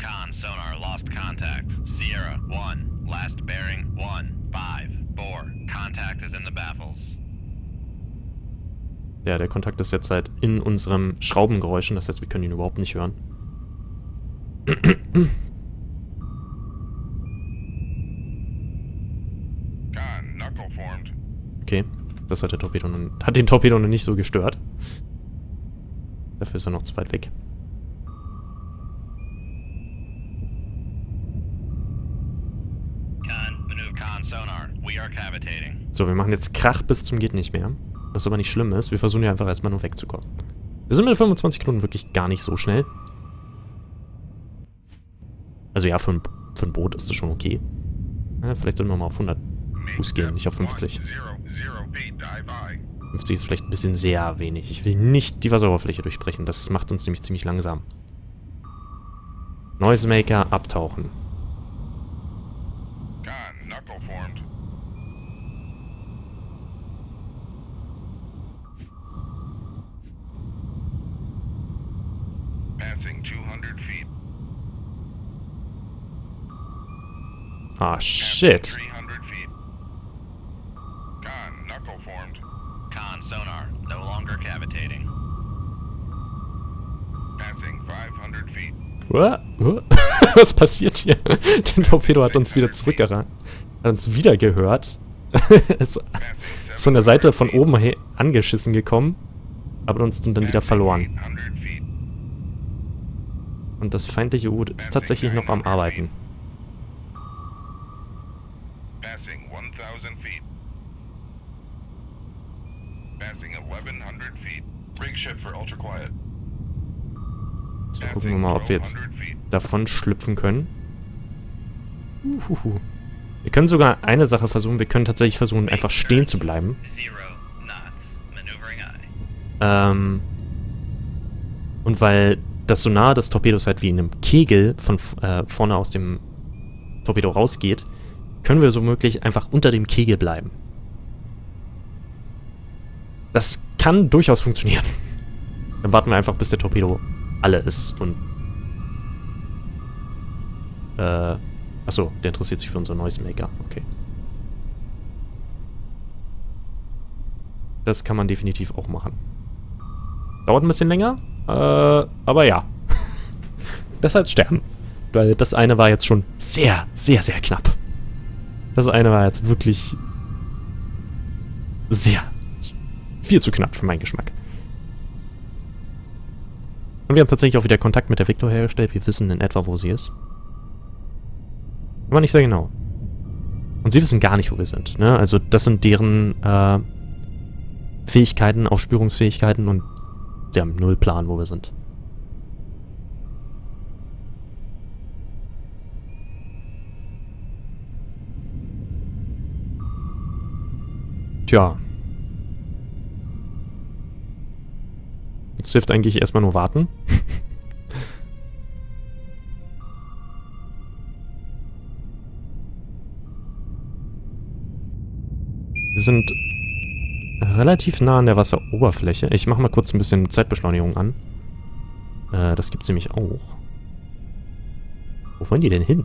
Con, sonar, lost contact. Sierra, 1. Last bearing, 1. 5. Bore. Contact is in the baffles. Ja, der Kontakt ist jetzt halt in unserem Schraubengeräuschen, das heißt, wir können ihn überhaupt nicht hören. Okay, das hat, der Torpedo noch, hat den Torpedo noch nicht so gestört. Dafür ist er noch zu weit weg. So, wir machen jetzt Krach bis zum geht nicht mehr. Was aber nicht schlimm ist. Wir versuchen ja einfach erstmal nur wegzukommen. Wir sind mit 25 Knoten wirklich gar nicht so schnell. Also ja, für ein, für ein Boot ist das schon okay. Ja, vielleicht sollten wir mal auf 100 Fuß gehen, nicht auf 50. 50 ist vielleicht ein bisschen sehr wenig. Ich will nicht die Wasseroberfläche durchbrechen. Das macht uns nämlich ziemlich langsam. Noisemaker abtauchen. Con, knuckle formed. Passing 200 feet. Ah, shit. 300 feet. Con, knuckle formed. Con, sonar. No longer cavitating. Passing 500 feet. Uah, uah. Was passiert hier? Der Torpedo hat uns wieder zurückgerannt. Hat uns wieder gehört. ist, ist von der Seite von 700 oben her angeschissen gekommen. Aber uns dann wieder verloren. 800 feet. Und das feindliche U ist tatsächlich noch am Arbeiten. Passing 1000 feet. Passing 1100 feet. Rig ship for ultra quiet. So, gucken wir mal, ob wir jetzt davon schlüpfen können. Uhuhu. Wir können sogar eine Sache versuchen. Wir können tatsächlich versuchen, einfach stehen zu bleiben. Ähm, und weil das Sonar des Torpedos halt wie in einem Kegel von äh, vorne aus dem Torpedo rausgeht, können wir so möglich einfach unter dem Kegel bleiben. Das kann durchaus funktionieren. Dann warten wir einfach, bis der Torpedo alle ist und... Äh, achso, der interessiert sich für unser neues Maker. Okay. Das kann man definitiv auch machen. Dauert ein bisschen länger, äh, aber ja. Besser als sterben. Weil das eine war jetzt schon sehr, sehr, sehr knapp. Das eine war jetzt wirklich sehr, viel zu knapp für meinen Geschmack. Und wir haben tatsächlich auch wieder Kontakt mit der Victor hergestellt. Wir wissen in etwa, wo sie ist. Aber nicht sehr genau. Und sie wissen gar nicht, wo wir sind. Ne? Also das sind deren äh, Fähigkeiten, Aufspürungsfähigkeiten und sie haben null Plan, wo wir sind. Tja. Jetzt hilft eigentlich erstmal nur warten. Wir sind relativ nah an der Wasseroberfläche. Ich mache mal kurz ein bisschen Zeitbeschleunigung an. Äh, das gibt's nämlich auch. Wo wollen die denn hin?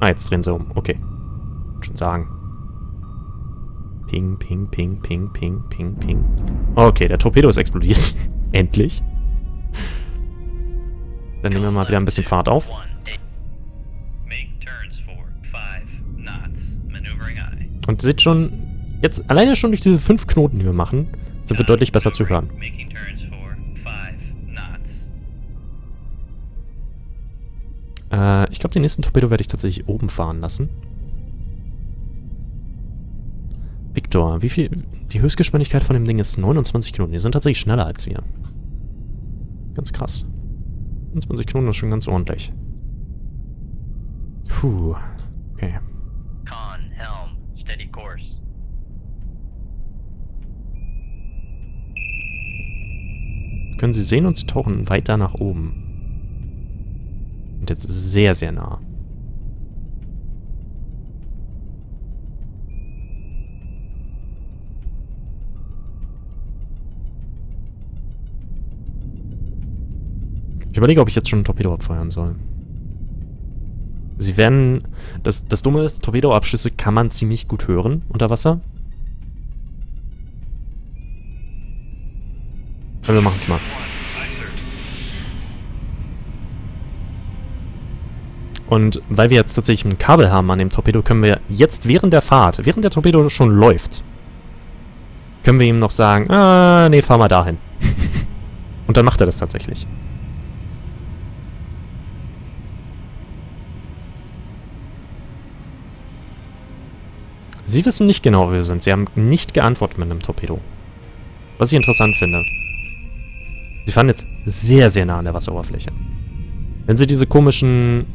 Ah, jetzt drehen sie um. Okay. Schon sagen. Ping, ping, ping, ping, ping, ping, ping. Okay, der Torpedo ist explodiert. Endlich. Dann nehmen wir mal wieder ein bisschen Fahrt auf. Und seht schon, jetzt alleine schon durch diese fünf Knoten, die wir machen, sind wir deutlich besser zu hören. Äh, ich glaube, den nächsten Torpedo werde ich tatsächlich oben fahren lassen. Victor, wie viel... Die Höchstgeschwindigkeit von dem Ding ist 29 Knoten. Die sind tatsächlich schneller als wir. Ganz krass. 29 Knoten ist schon ganz ordentlich. Puh. Okay. Con, helm, steady course. Können Sie sehen und sie tauchen weiter nach oben. Und jetzt sehr, sehr nah. Ich überlege, ob ich jetzt schon ein Torpedo abfeuern soll. Sie werden... Das, das Dumme ist, Torpedoabschüsse kann man ziemlich gut hören unter Wasser. Aber wir machen es mal. Und weil wir jetzt tatsächlich ein Kabel haben an dem Torpedo, können wir jetzt während der Fahrt, während der Torpedo schon läuft, können wir ihm noch sagen, ah, nee, fahr mal dahin. Und dann macht er das tatsächlich. Sie wissen nicht genau, wo wir sind. Sie haben nicht geantwortet mit einem Torpedo. Was ich interessant finde. Sie fahren jetzt sehr, sehr nah an der Wasseroberfläche. Wenn Sie diese komischen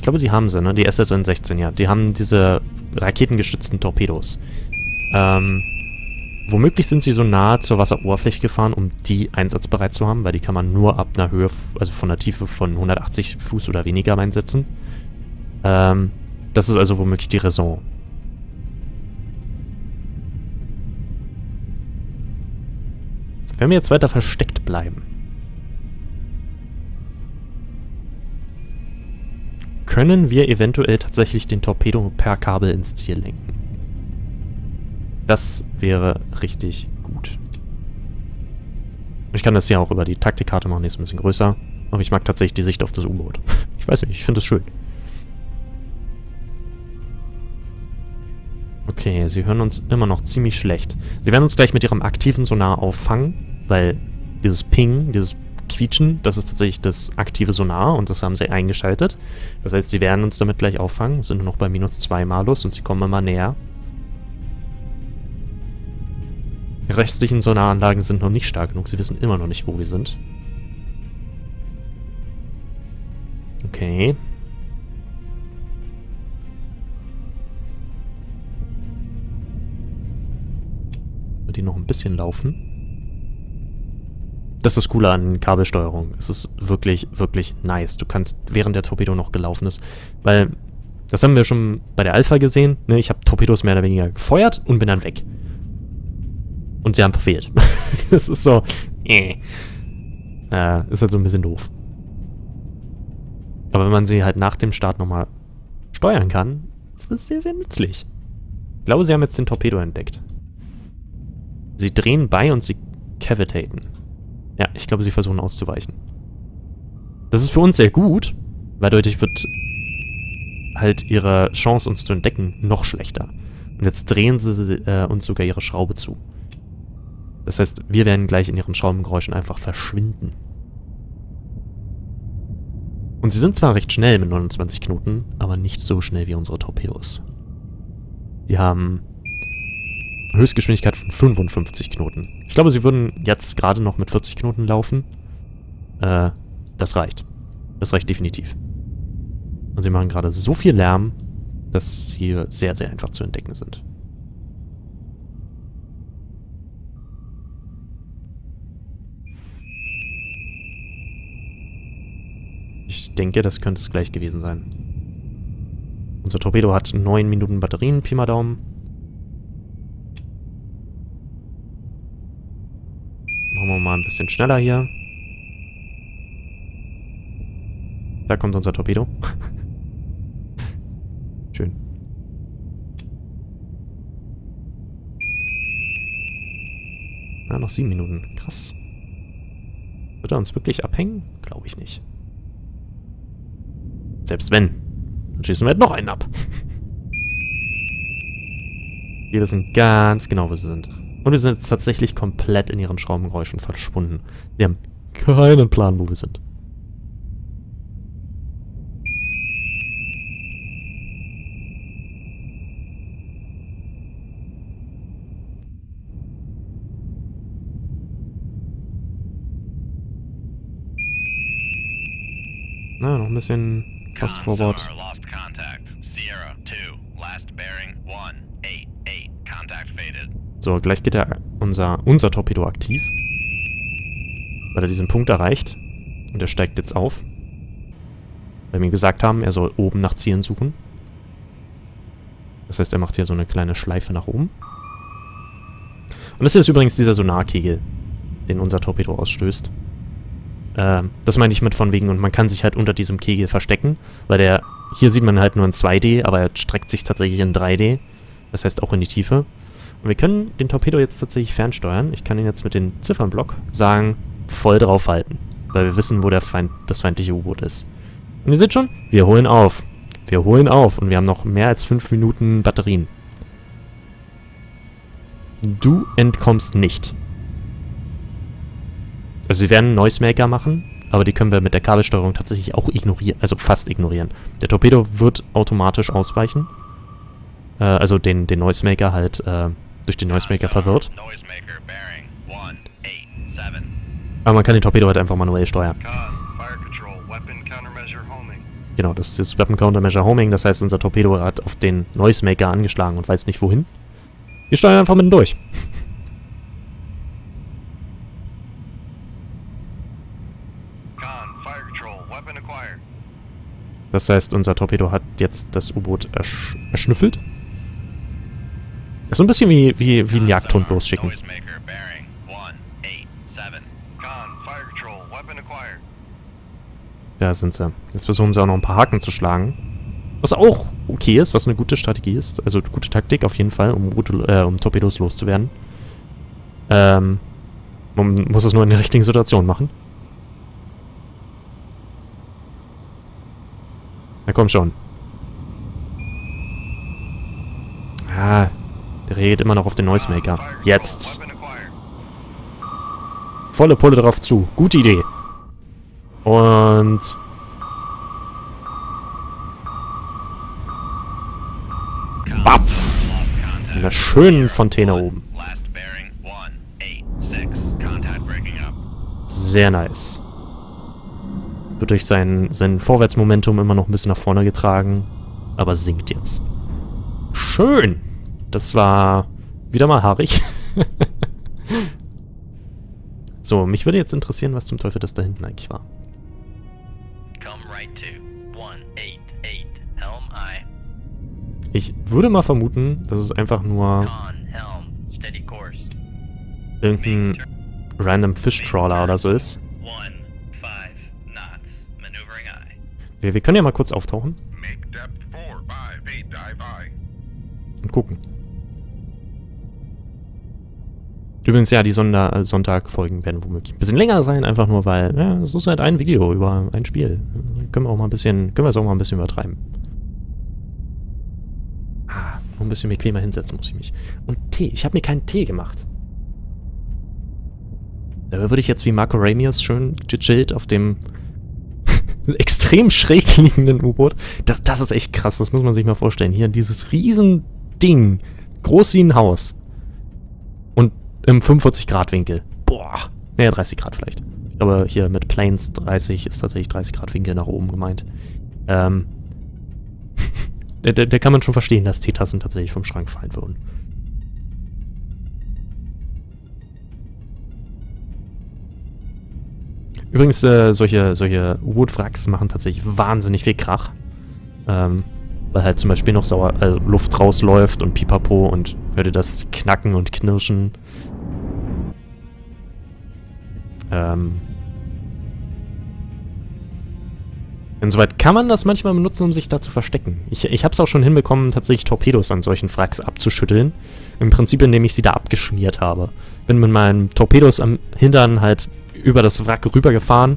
ich glaube, die haben sie, ne? Die SSN 16, ja. Die haben diese raketengestützten Torpedos. Ähm, womöglich sind sie so nah zur Wasseroberfläche gefahren, um die einsatzbereit zu haben, weil die kann man nur ab einer Höhe, also von einer Tiefe von 180 Fuß oder weniger einsetzen. Ähm, das ist also womöglich die Raison. Wenn wir jetzt weiter versteckt bleiben, können wir eventuell tatsächlich den Torpedo per Kabel ins Ziel lenken. Das wäre richtig gut. Ich kann das ja auch über die Taktikkarte machen, die ist ein bisschen größer. Aber ich mag tatsächlich die Sicht auf das U-Boot. Ich weiß nicht, ich finde es schön. Okay, sie hören uns immer noch ziemlich schlecht. Sie werden uns gleich mit ihrem aktiven Sonar auffangen, weil dieses Ping, dieses quietschen. Das ist tatsächlich das aktive Sonar und das haben sie eingeschaltet. Das heißt, sie werden uns damit gleich auffangen. Sind nur noch bei minus 2 Malus und sie kommen immer näher. Die restlichen Sonaranlagen sind noch nicht stark genug. Sie wissen immer noch nicht, wo wir sind. Okay. Wird die noch ein bisschen laufen? Das ist das Coole an Kabelsteuerung. Es ist wirklich, wirklich nice. Du kannst, während der Torpedo noch gelaufen ist, weil das haben wir schon bei der Alpha gesehen. Ne? Ich habe Torpedos mehr oder weniger gefeuert und bin dann weg. Und sie haben verfehlt. das ist so, äh. äh, ist halt so ein bisschen doof. Aber wenn man sie halt nach dem Start nochmal steuern kann, ist das sehr, sehr nützlich. Ich glaube, sie haben jetzt den Torpedo entdeckt. Sie drehen bei und sie cavitaten. Ja, ich glaube, sie versuchen auszuweichen. Das ist für uns sehr gut, weil dadurch wird halt ihre Chance, uns zu entdecken, noch schlechter. Und jetzt drehen sie äh, uns sogar ihre Schraube zu. Das heißt, wir werden gleich in ihren Schraubengeräuschen einfach verschwinden. Und sie sind zwar recht schnell mit 29 Knoten, aber nicht so schnell wie unsere Torpedos. Die haben Höchstgeschwindigkeit von 55 Knoten. Ich glaube, sie würden jetzt gerade noch mit 40 Knoten laufen. Äh, das reicht. Das reicht definitiv. Und sie machen gerade so viel Lärm, dass sie sehr, sehr einfach zu entdecken sind. Ich denke, das könnte es gleich gewesen sein. Unser Torpedo hat 9 Minuten Batterien, Pi mal Daumen. Machen wir mal ein bisschen schneller hier. Da kommt unser Torpedo. Schön. Na, noch sieben Minuten. Krass. Wird er uns wirklich abhängen? Glaube ich nicht. Selbst wenn. Dann schießen wir halt noch einen ab. Wir wissen ganz genau, wo sie sind. Und wir sind jetzt tatsächlich komplett in ihren Schraubengeräuschen verschwunden. Wir haben keinen Plan, wo wir sind. Na, noch ein bisschen Fast Forward. Lost contact. Sierra 2, last bearing 1, 8, 8, contact faded. So, gleich geht er unser, unser Torpedo aktiv. Weil er diesen Punkt erreicht. Und er steigt jetzt auf. Weil wir ihm gesagt haben, er soll oben nach Zielen suchen. Das heißt, er macht hier so eine kleine Schleife nach oben. Und das hier ist übrigens dieser Sonarkegel, den unser Torpedo ausstößt. Äh, das meine ich mit von wegen, und man kann sich halt unter diesem Kegel verstecken, weil der, hier sieht man halt nur in 2D, aber er streckt sich tatsächlich in 3D. Das heißt auch in die Tiefe. Und wir können den Torpedo jetzt tatsächlich fernsteuern. Ich kann ihn jetzt mit dem Ziffernblock sagen, voll draufhalten. Weil wir wissen, wo der Feind, das feindliche U-Boot ist. Und ihr seht schon, wir holen auf. Wir holen auf und wir haben noch mehr als 5 Minuten Batterien. Du entkommst nicht. Also wir werden einen Noisemaker machen, aber die können wir mit der Kabelsteuerung tatsächlich auch ignorieren, also fast ignorieren. Der Torpedo wird automatisch ausweichen. Äh, also den, den Noisemaker halt äh, durch den Noisemaker verwirrt. Noisemaker bearing 187. Aber man kann den Torpedo halt einfach manuell steuern. Genau, das ist Weapon Countermeasure Homing, das heißt unser Torpedo hat auf den Noisemaker angeschlagen und weiß nicht wohin. Wir steuern einfach mitten durch. Das heißt, unser Torpedo hat jetzt das U-Boot ersch erschnüffelt. Das ist so ein bisschen wie, wie, wie ein Jagdhund losschicken. Noisemaker bearing 187. Con, fire control, weapon acquired. Da sind sie. Jetzt versuchen sie auch noch ein paar Haken zu schlagen. Was auch okay ist, was eine gute Strategie ist. Also gute Taktik auf jeden Fall, um, Route, äh, um Torpedos loszuwerden. Ähm, man muss es nur in der richtigen Situation machen. Na komm schon. Ah, der reagiert immer noch auf den Noisemaker. Jetzt. Volle Pulle drauf zu. Gute Idee. Und... Bapf. In der schönen Fontäne oben. Last bearing 186. Contact breaking up. Sehr nice. Wird durch sein, sein Vorwärtsmomentum immer noch ein bisschen nach vorne getragen, aber sinkt jetzt. Schön. Das war wieder mal haarig. so, mich würde jetzt interessieren, was zum Teufel das da hinten eigentlich war. Come right to 188. Helm I. Ich würde mal vermuten, dass es einfach nur irgendein random Fish Trawler oder so ist. 1, 5 knots. Maneuvering I. Wir, wir können ja mal kurz auftauchen Make depth 4, 5, 8, dive I. und gucken. Übrigens, ja, die Sonder äh, Sonntagfolgen werden womöglich ein bisschen länger sein, einfach nur weil, ja, es ist halt ein Video über ein Spiel. Können wir auch mal ein bisschen, können wir es auch mal ein bisschen übertreiben. Ah, noch ein bisschen bequemer hinsetzen muss ich mich. Und Tee, ich habe mir keinen Tee gemacht. Da würde ich jetzt wie Marco Ramius schön gechillt auf dem extrem schräg liegenden U-Boot. Das, das ist echt krass, das muss man sich mal vorstellen. Hier dieses riesen Ding, groß wie ein Haus. Im 45-Grad-Winkel. Boah. Naja, 30 Grad vielleicht. Ich glaube, hier mit Planes 30 ist tatsächlich 30 Grad Winkel nach oben gemeint. Ähm. der, der kann man schon verstehen, dass Teetassen tatsächlich vom Schrank fallen würden. Übrigens, äh, solche, solche U-Boot-Wracks machen tatsächlich wahnsinnig viel Krach. Ähm, weil halt zum Beispiel noch Sauer, äh, Luft rausläuft und pipapo und hört ihr das knacken und knirschen. Ähm. Insoweit kann man das manchmal benutzen, um sich da zu verstecken. Ich, ich habe es auch schon hinbekommen, tatsächlich Torpedos an solchen Wracks abzuschütteln. Im Prinzip, indem ich sie da abgeschmiert habe. Bin mit meinen Torpedos am Hintern halt über das Wrack rübergefahren,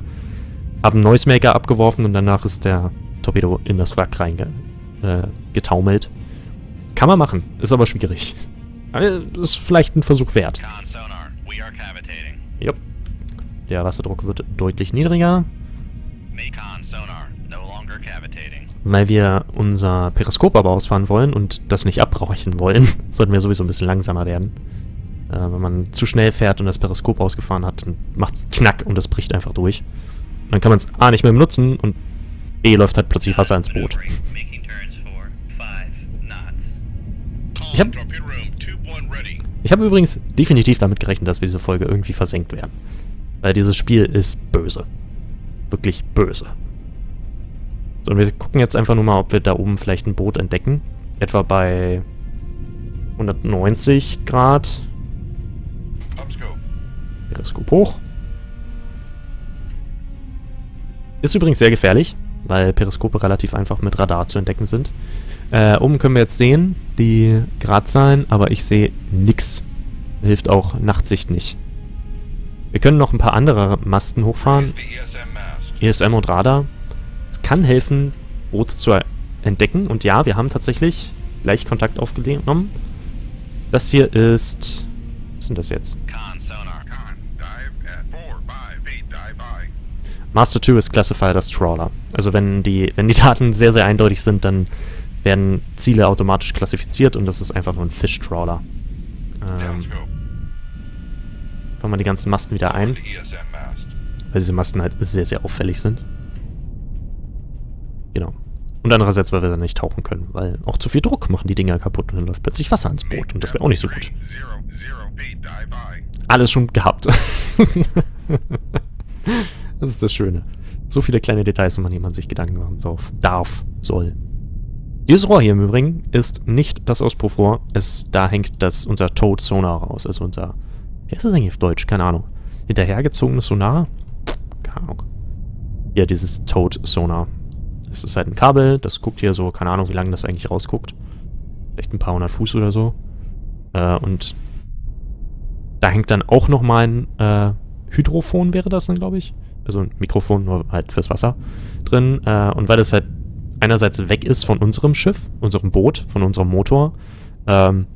habe einen Noisemaker abgeworfen und danach ist der Torpedo in das Wrack reingetaumelt. Äh. Kann man machen, ist aber schwierig. Aber ist vielleicht ein Versuch wert. Con Der Wasserdruck wird deutlich niedriger, weil wir unser Periskop aber ausfahren wollen und das nicht abbrechen wollen. Sollten wir sowieso ein bisschen langsamer werden. Äh, wenn man zu schnell fährt und das Periskop ausgefahren hat, dann macht's knack und es bricht einfach durch. Und dann kann man es A nicht mehr benutzen und B läuft halt plötzlich Wasser ins Boot. Maneuvering. Making turns for 5 knots. Ich hab- torpedo room, tube 1 ready. Ich habe übrigens definitiv damit gerechnet, dass wir diese Folge irgendwie versenkt werden. Weil dieses Spiel ist böse. Wirklich böse. So, und wir gucken jetzt einfach nur mal, ob wir da oben vielleicht ein Boot entdecken. Etwa bei 190 Grad. Periskop hoch. Ist übrigens sehr gefährlich, weil Periskope relativ einfach mit Radar zu entdecken sind. Äh, oben können wir jetzt sehen, die Gradzahlen, aber ich sehe nix. Hilft auch Nachtsicht nicht. Wir können noch ein paar andere Masten hochfahren. ESM und Radar. Es kann helfen, Boote zu entdecken. Und ja, wir haben tatsächlich gleich Kontakt aufgenommen. Das hier ist... Was sind das jetzt? Con sonar. Con, dive at 4, 5 feet, dive by. Master 2 ist classified as Trawler. Also wenn die, wenn die Daten sehr, sehr eindeutig sind, dann werden Ziele automatisch klassifiziert und das ist einfach nur ein Fish-Trawler. Ähm, Fahren wir die ganzen Masten wieder ein, weil diese Masten halt sehr, sehr auffällig sind. Genau. Und andererseits, weil wir dann nicht tauchen können, weil auch zu viel Druck machen die Dinger kaputt und dann läuft plötzlich Wasser ins Boot und das wäre auch nicht so gut. 0, 0 feet, dive by. Alles schon gehabt. das ist das Schöne. So viele kleine Details, wenn man jemand sich Gedanken machen darf, darf soll. Dieses Rohr hier im Übrigen ist nicht das Auspuffrohr. Es, da hängt das, unser Toad Sonar raus. Also unser, wie heißt das eigentlich auf Deutsch? Keine Ahnung. Hinterhergezogenes Sonar? Keine Ahnung. Ja, dieses Toad Sonar. Das ist halt ein Kabel, das guckt hier so, keine Ahnung, wie lange das eigentlich rausguckt. Vielleicht ein paar hundert Fuß oder so. Äh, und da hängt dann auch nochmal ein äh, Hydrophon, wäre das dann, glaube ich. Also ein Mikrofon, nur halt fürs Wasser drin. Äh, und weil das halt einerseits weg ist von unserem Schiff, unserem Boot, von unserem Motor, ähm,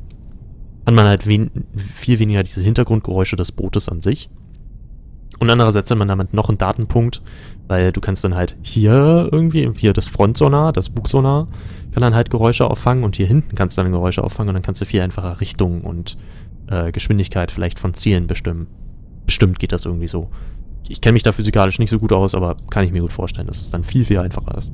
hat man halt wen viel weniger diese Hintergrundgeräusche des Bootes an sich. Und andererseits hat man damit noch einen Datenpunkt, weil du kannst dann halt hier irgendwie, hier das Frontsonar, das Bugsonar, kann dann halt Geräusche auffangen und hier hinten kannst du dann Geräusche auffangen und dann kannst du viel einfacher Richtung und äh, Geschwindigkeit vielleicht von Zielen bestimmen. Bestimmt geht das irgendwie so. Ich kenne mich da physikalisch nicht so gut aus, aber kann ich mir gut vorstellen, dass es dann viel, viel einfacher ist.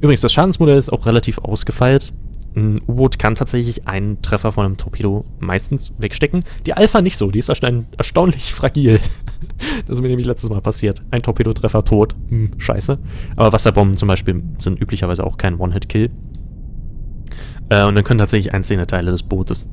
Übrigens, das Schadensmodell ist auch relativ ausgefeilt. Ein U-Boot kann tatsächlich einen Treffer von einem Torpedo meistens wegstecken. Die Alpha nicht so, die ist erstaun erstaunlich fragil. das ist mir nämlich letztes Mal passiert. Ein Torpedotreffer tot. Hm, scheiße. Aber Wasserbomben zum Beispiel sind üblicherweise auch kein One-Hit-Kill. Äh, und dann können tatsächlich einzelne Teile des Bootes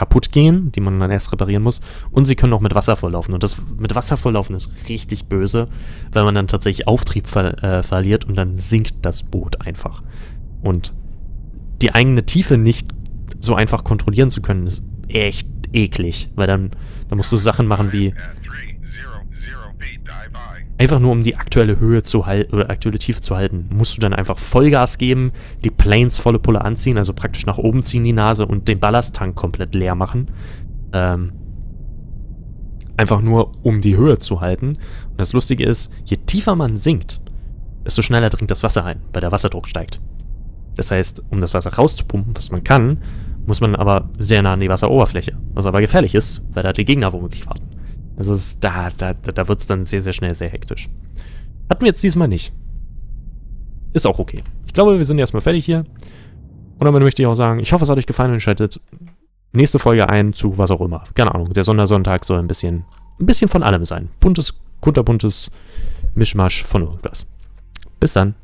kaputt gehen, die man dann erst reparieren muss. Und sie können auch mit Wasser volllaufen. Und das mit Wasser volllaufen ist richtig böse, weil man dann tatsächlich Auftrieb ver äh, verliert und dann sinkt das Boot einfach. Und die eigene Tiefe nicht so einfach kontrollieren zu können, ist echt eklig. Weil dann, dann musst du Sachen machen wie At 3, 0, 0 feet, dive by. einfach nur um die aktuelle Höhe zu halten oder aktuelle Tiefe zu halten, musst du dann einfach Vollgas geben, die Planes volle Pulle anziehen, also praktisch nach oben ziehen die Nase und den Ballasttank komplett leer machen. Ähm, einfach nur um die Höhe zu halten. Und das Lustige ist, je tiefer man sinkt, desto schneller dringt das Wasser ein, weil der Wasserdruck steigt. Das heißt, um das Wasser rauszupumpen, was man kann, muss man aber sehr nah an die Wasseroberfläche. Was aber gefährlich ist, weil da die Gegner womöglich warten. Also ist, da, da, da wird es dann sehr, sehr schnell sehr hektisch. Hatten wir jetzt diesmal nicht. Ist auch okay. Ich glaube, wir sind erstmal fertig hier. Und damit möchte ich auch sagen, ich hoffe, es hat euch gefallen und schaltet nächste Folge ein zu was auch immer. Keine Ahnung, der Sondersonntag soll ein bisschen, ein bisschen von allem sein. Buntes, kunterbuntes Mischmasch von irgendwas. Bis dann.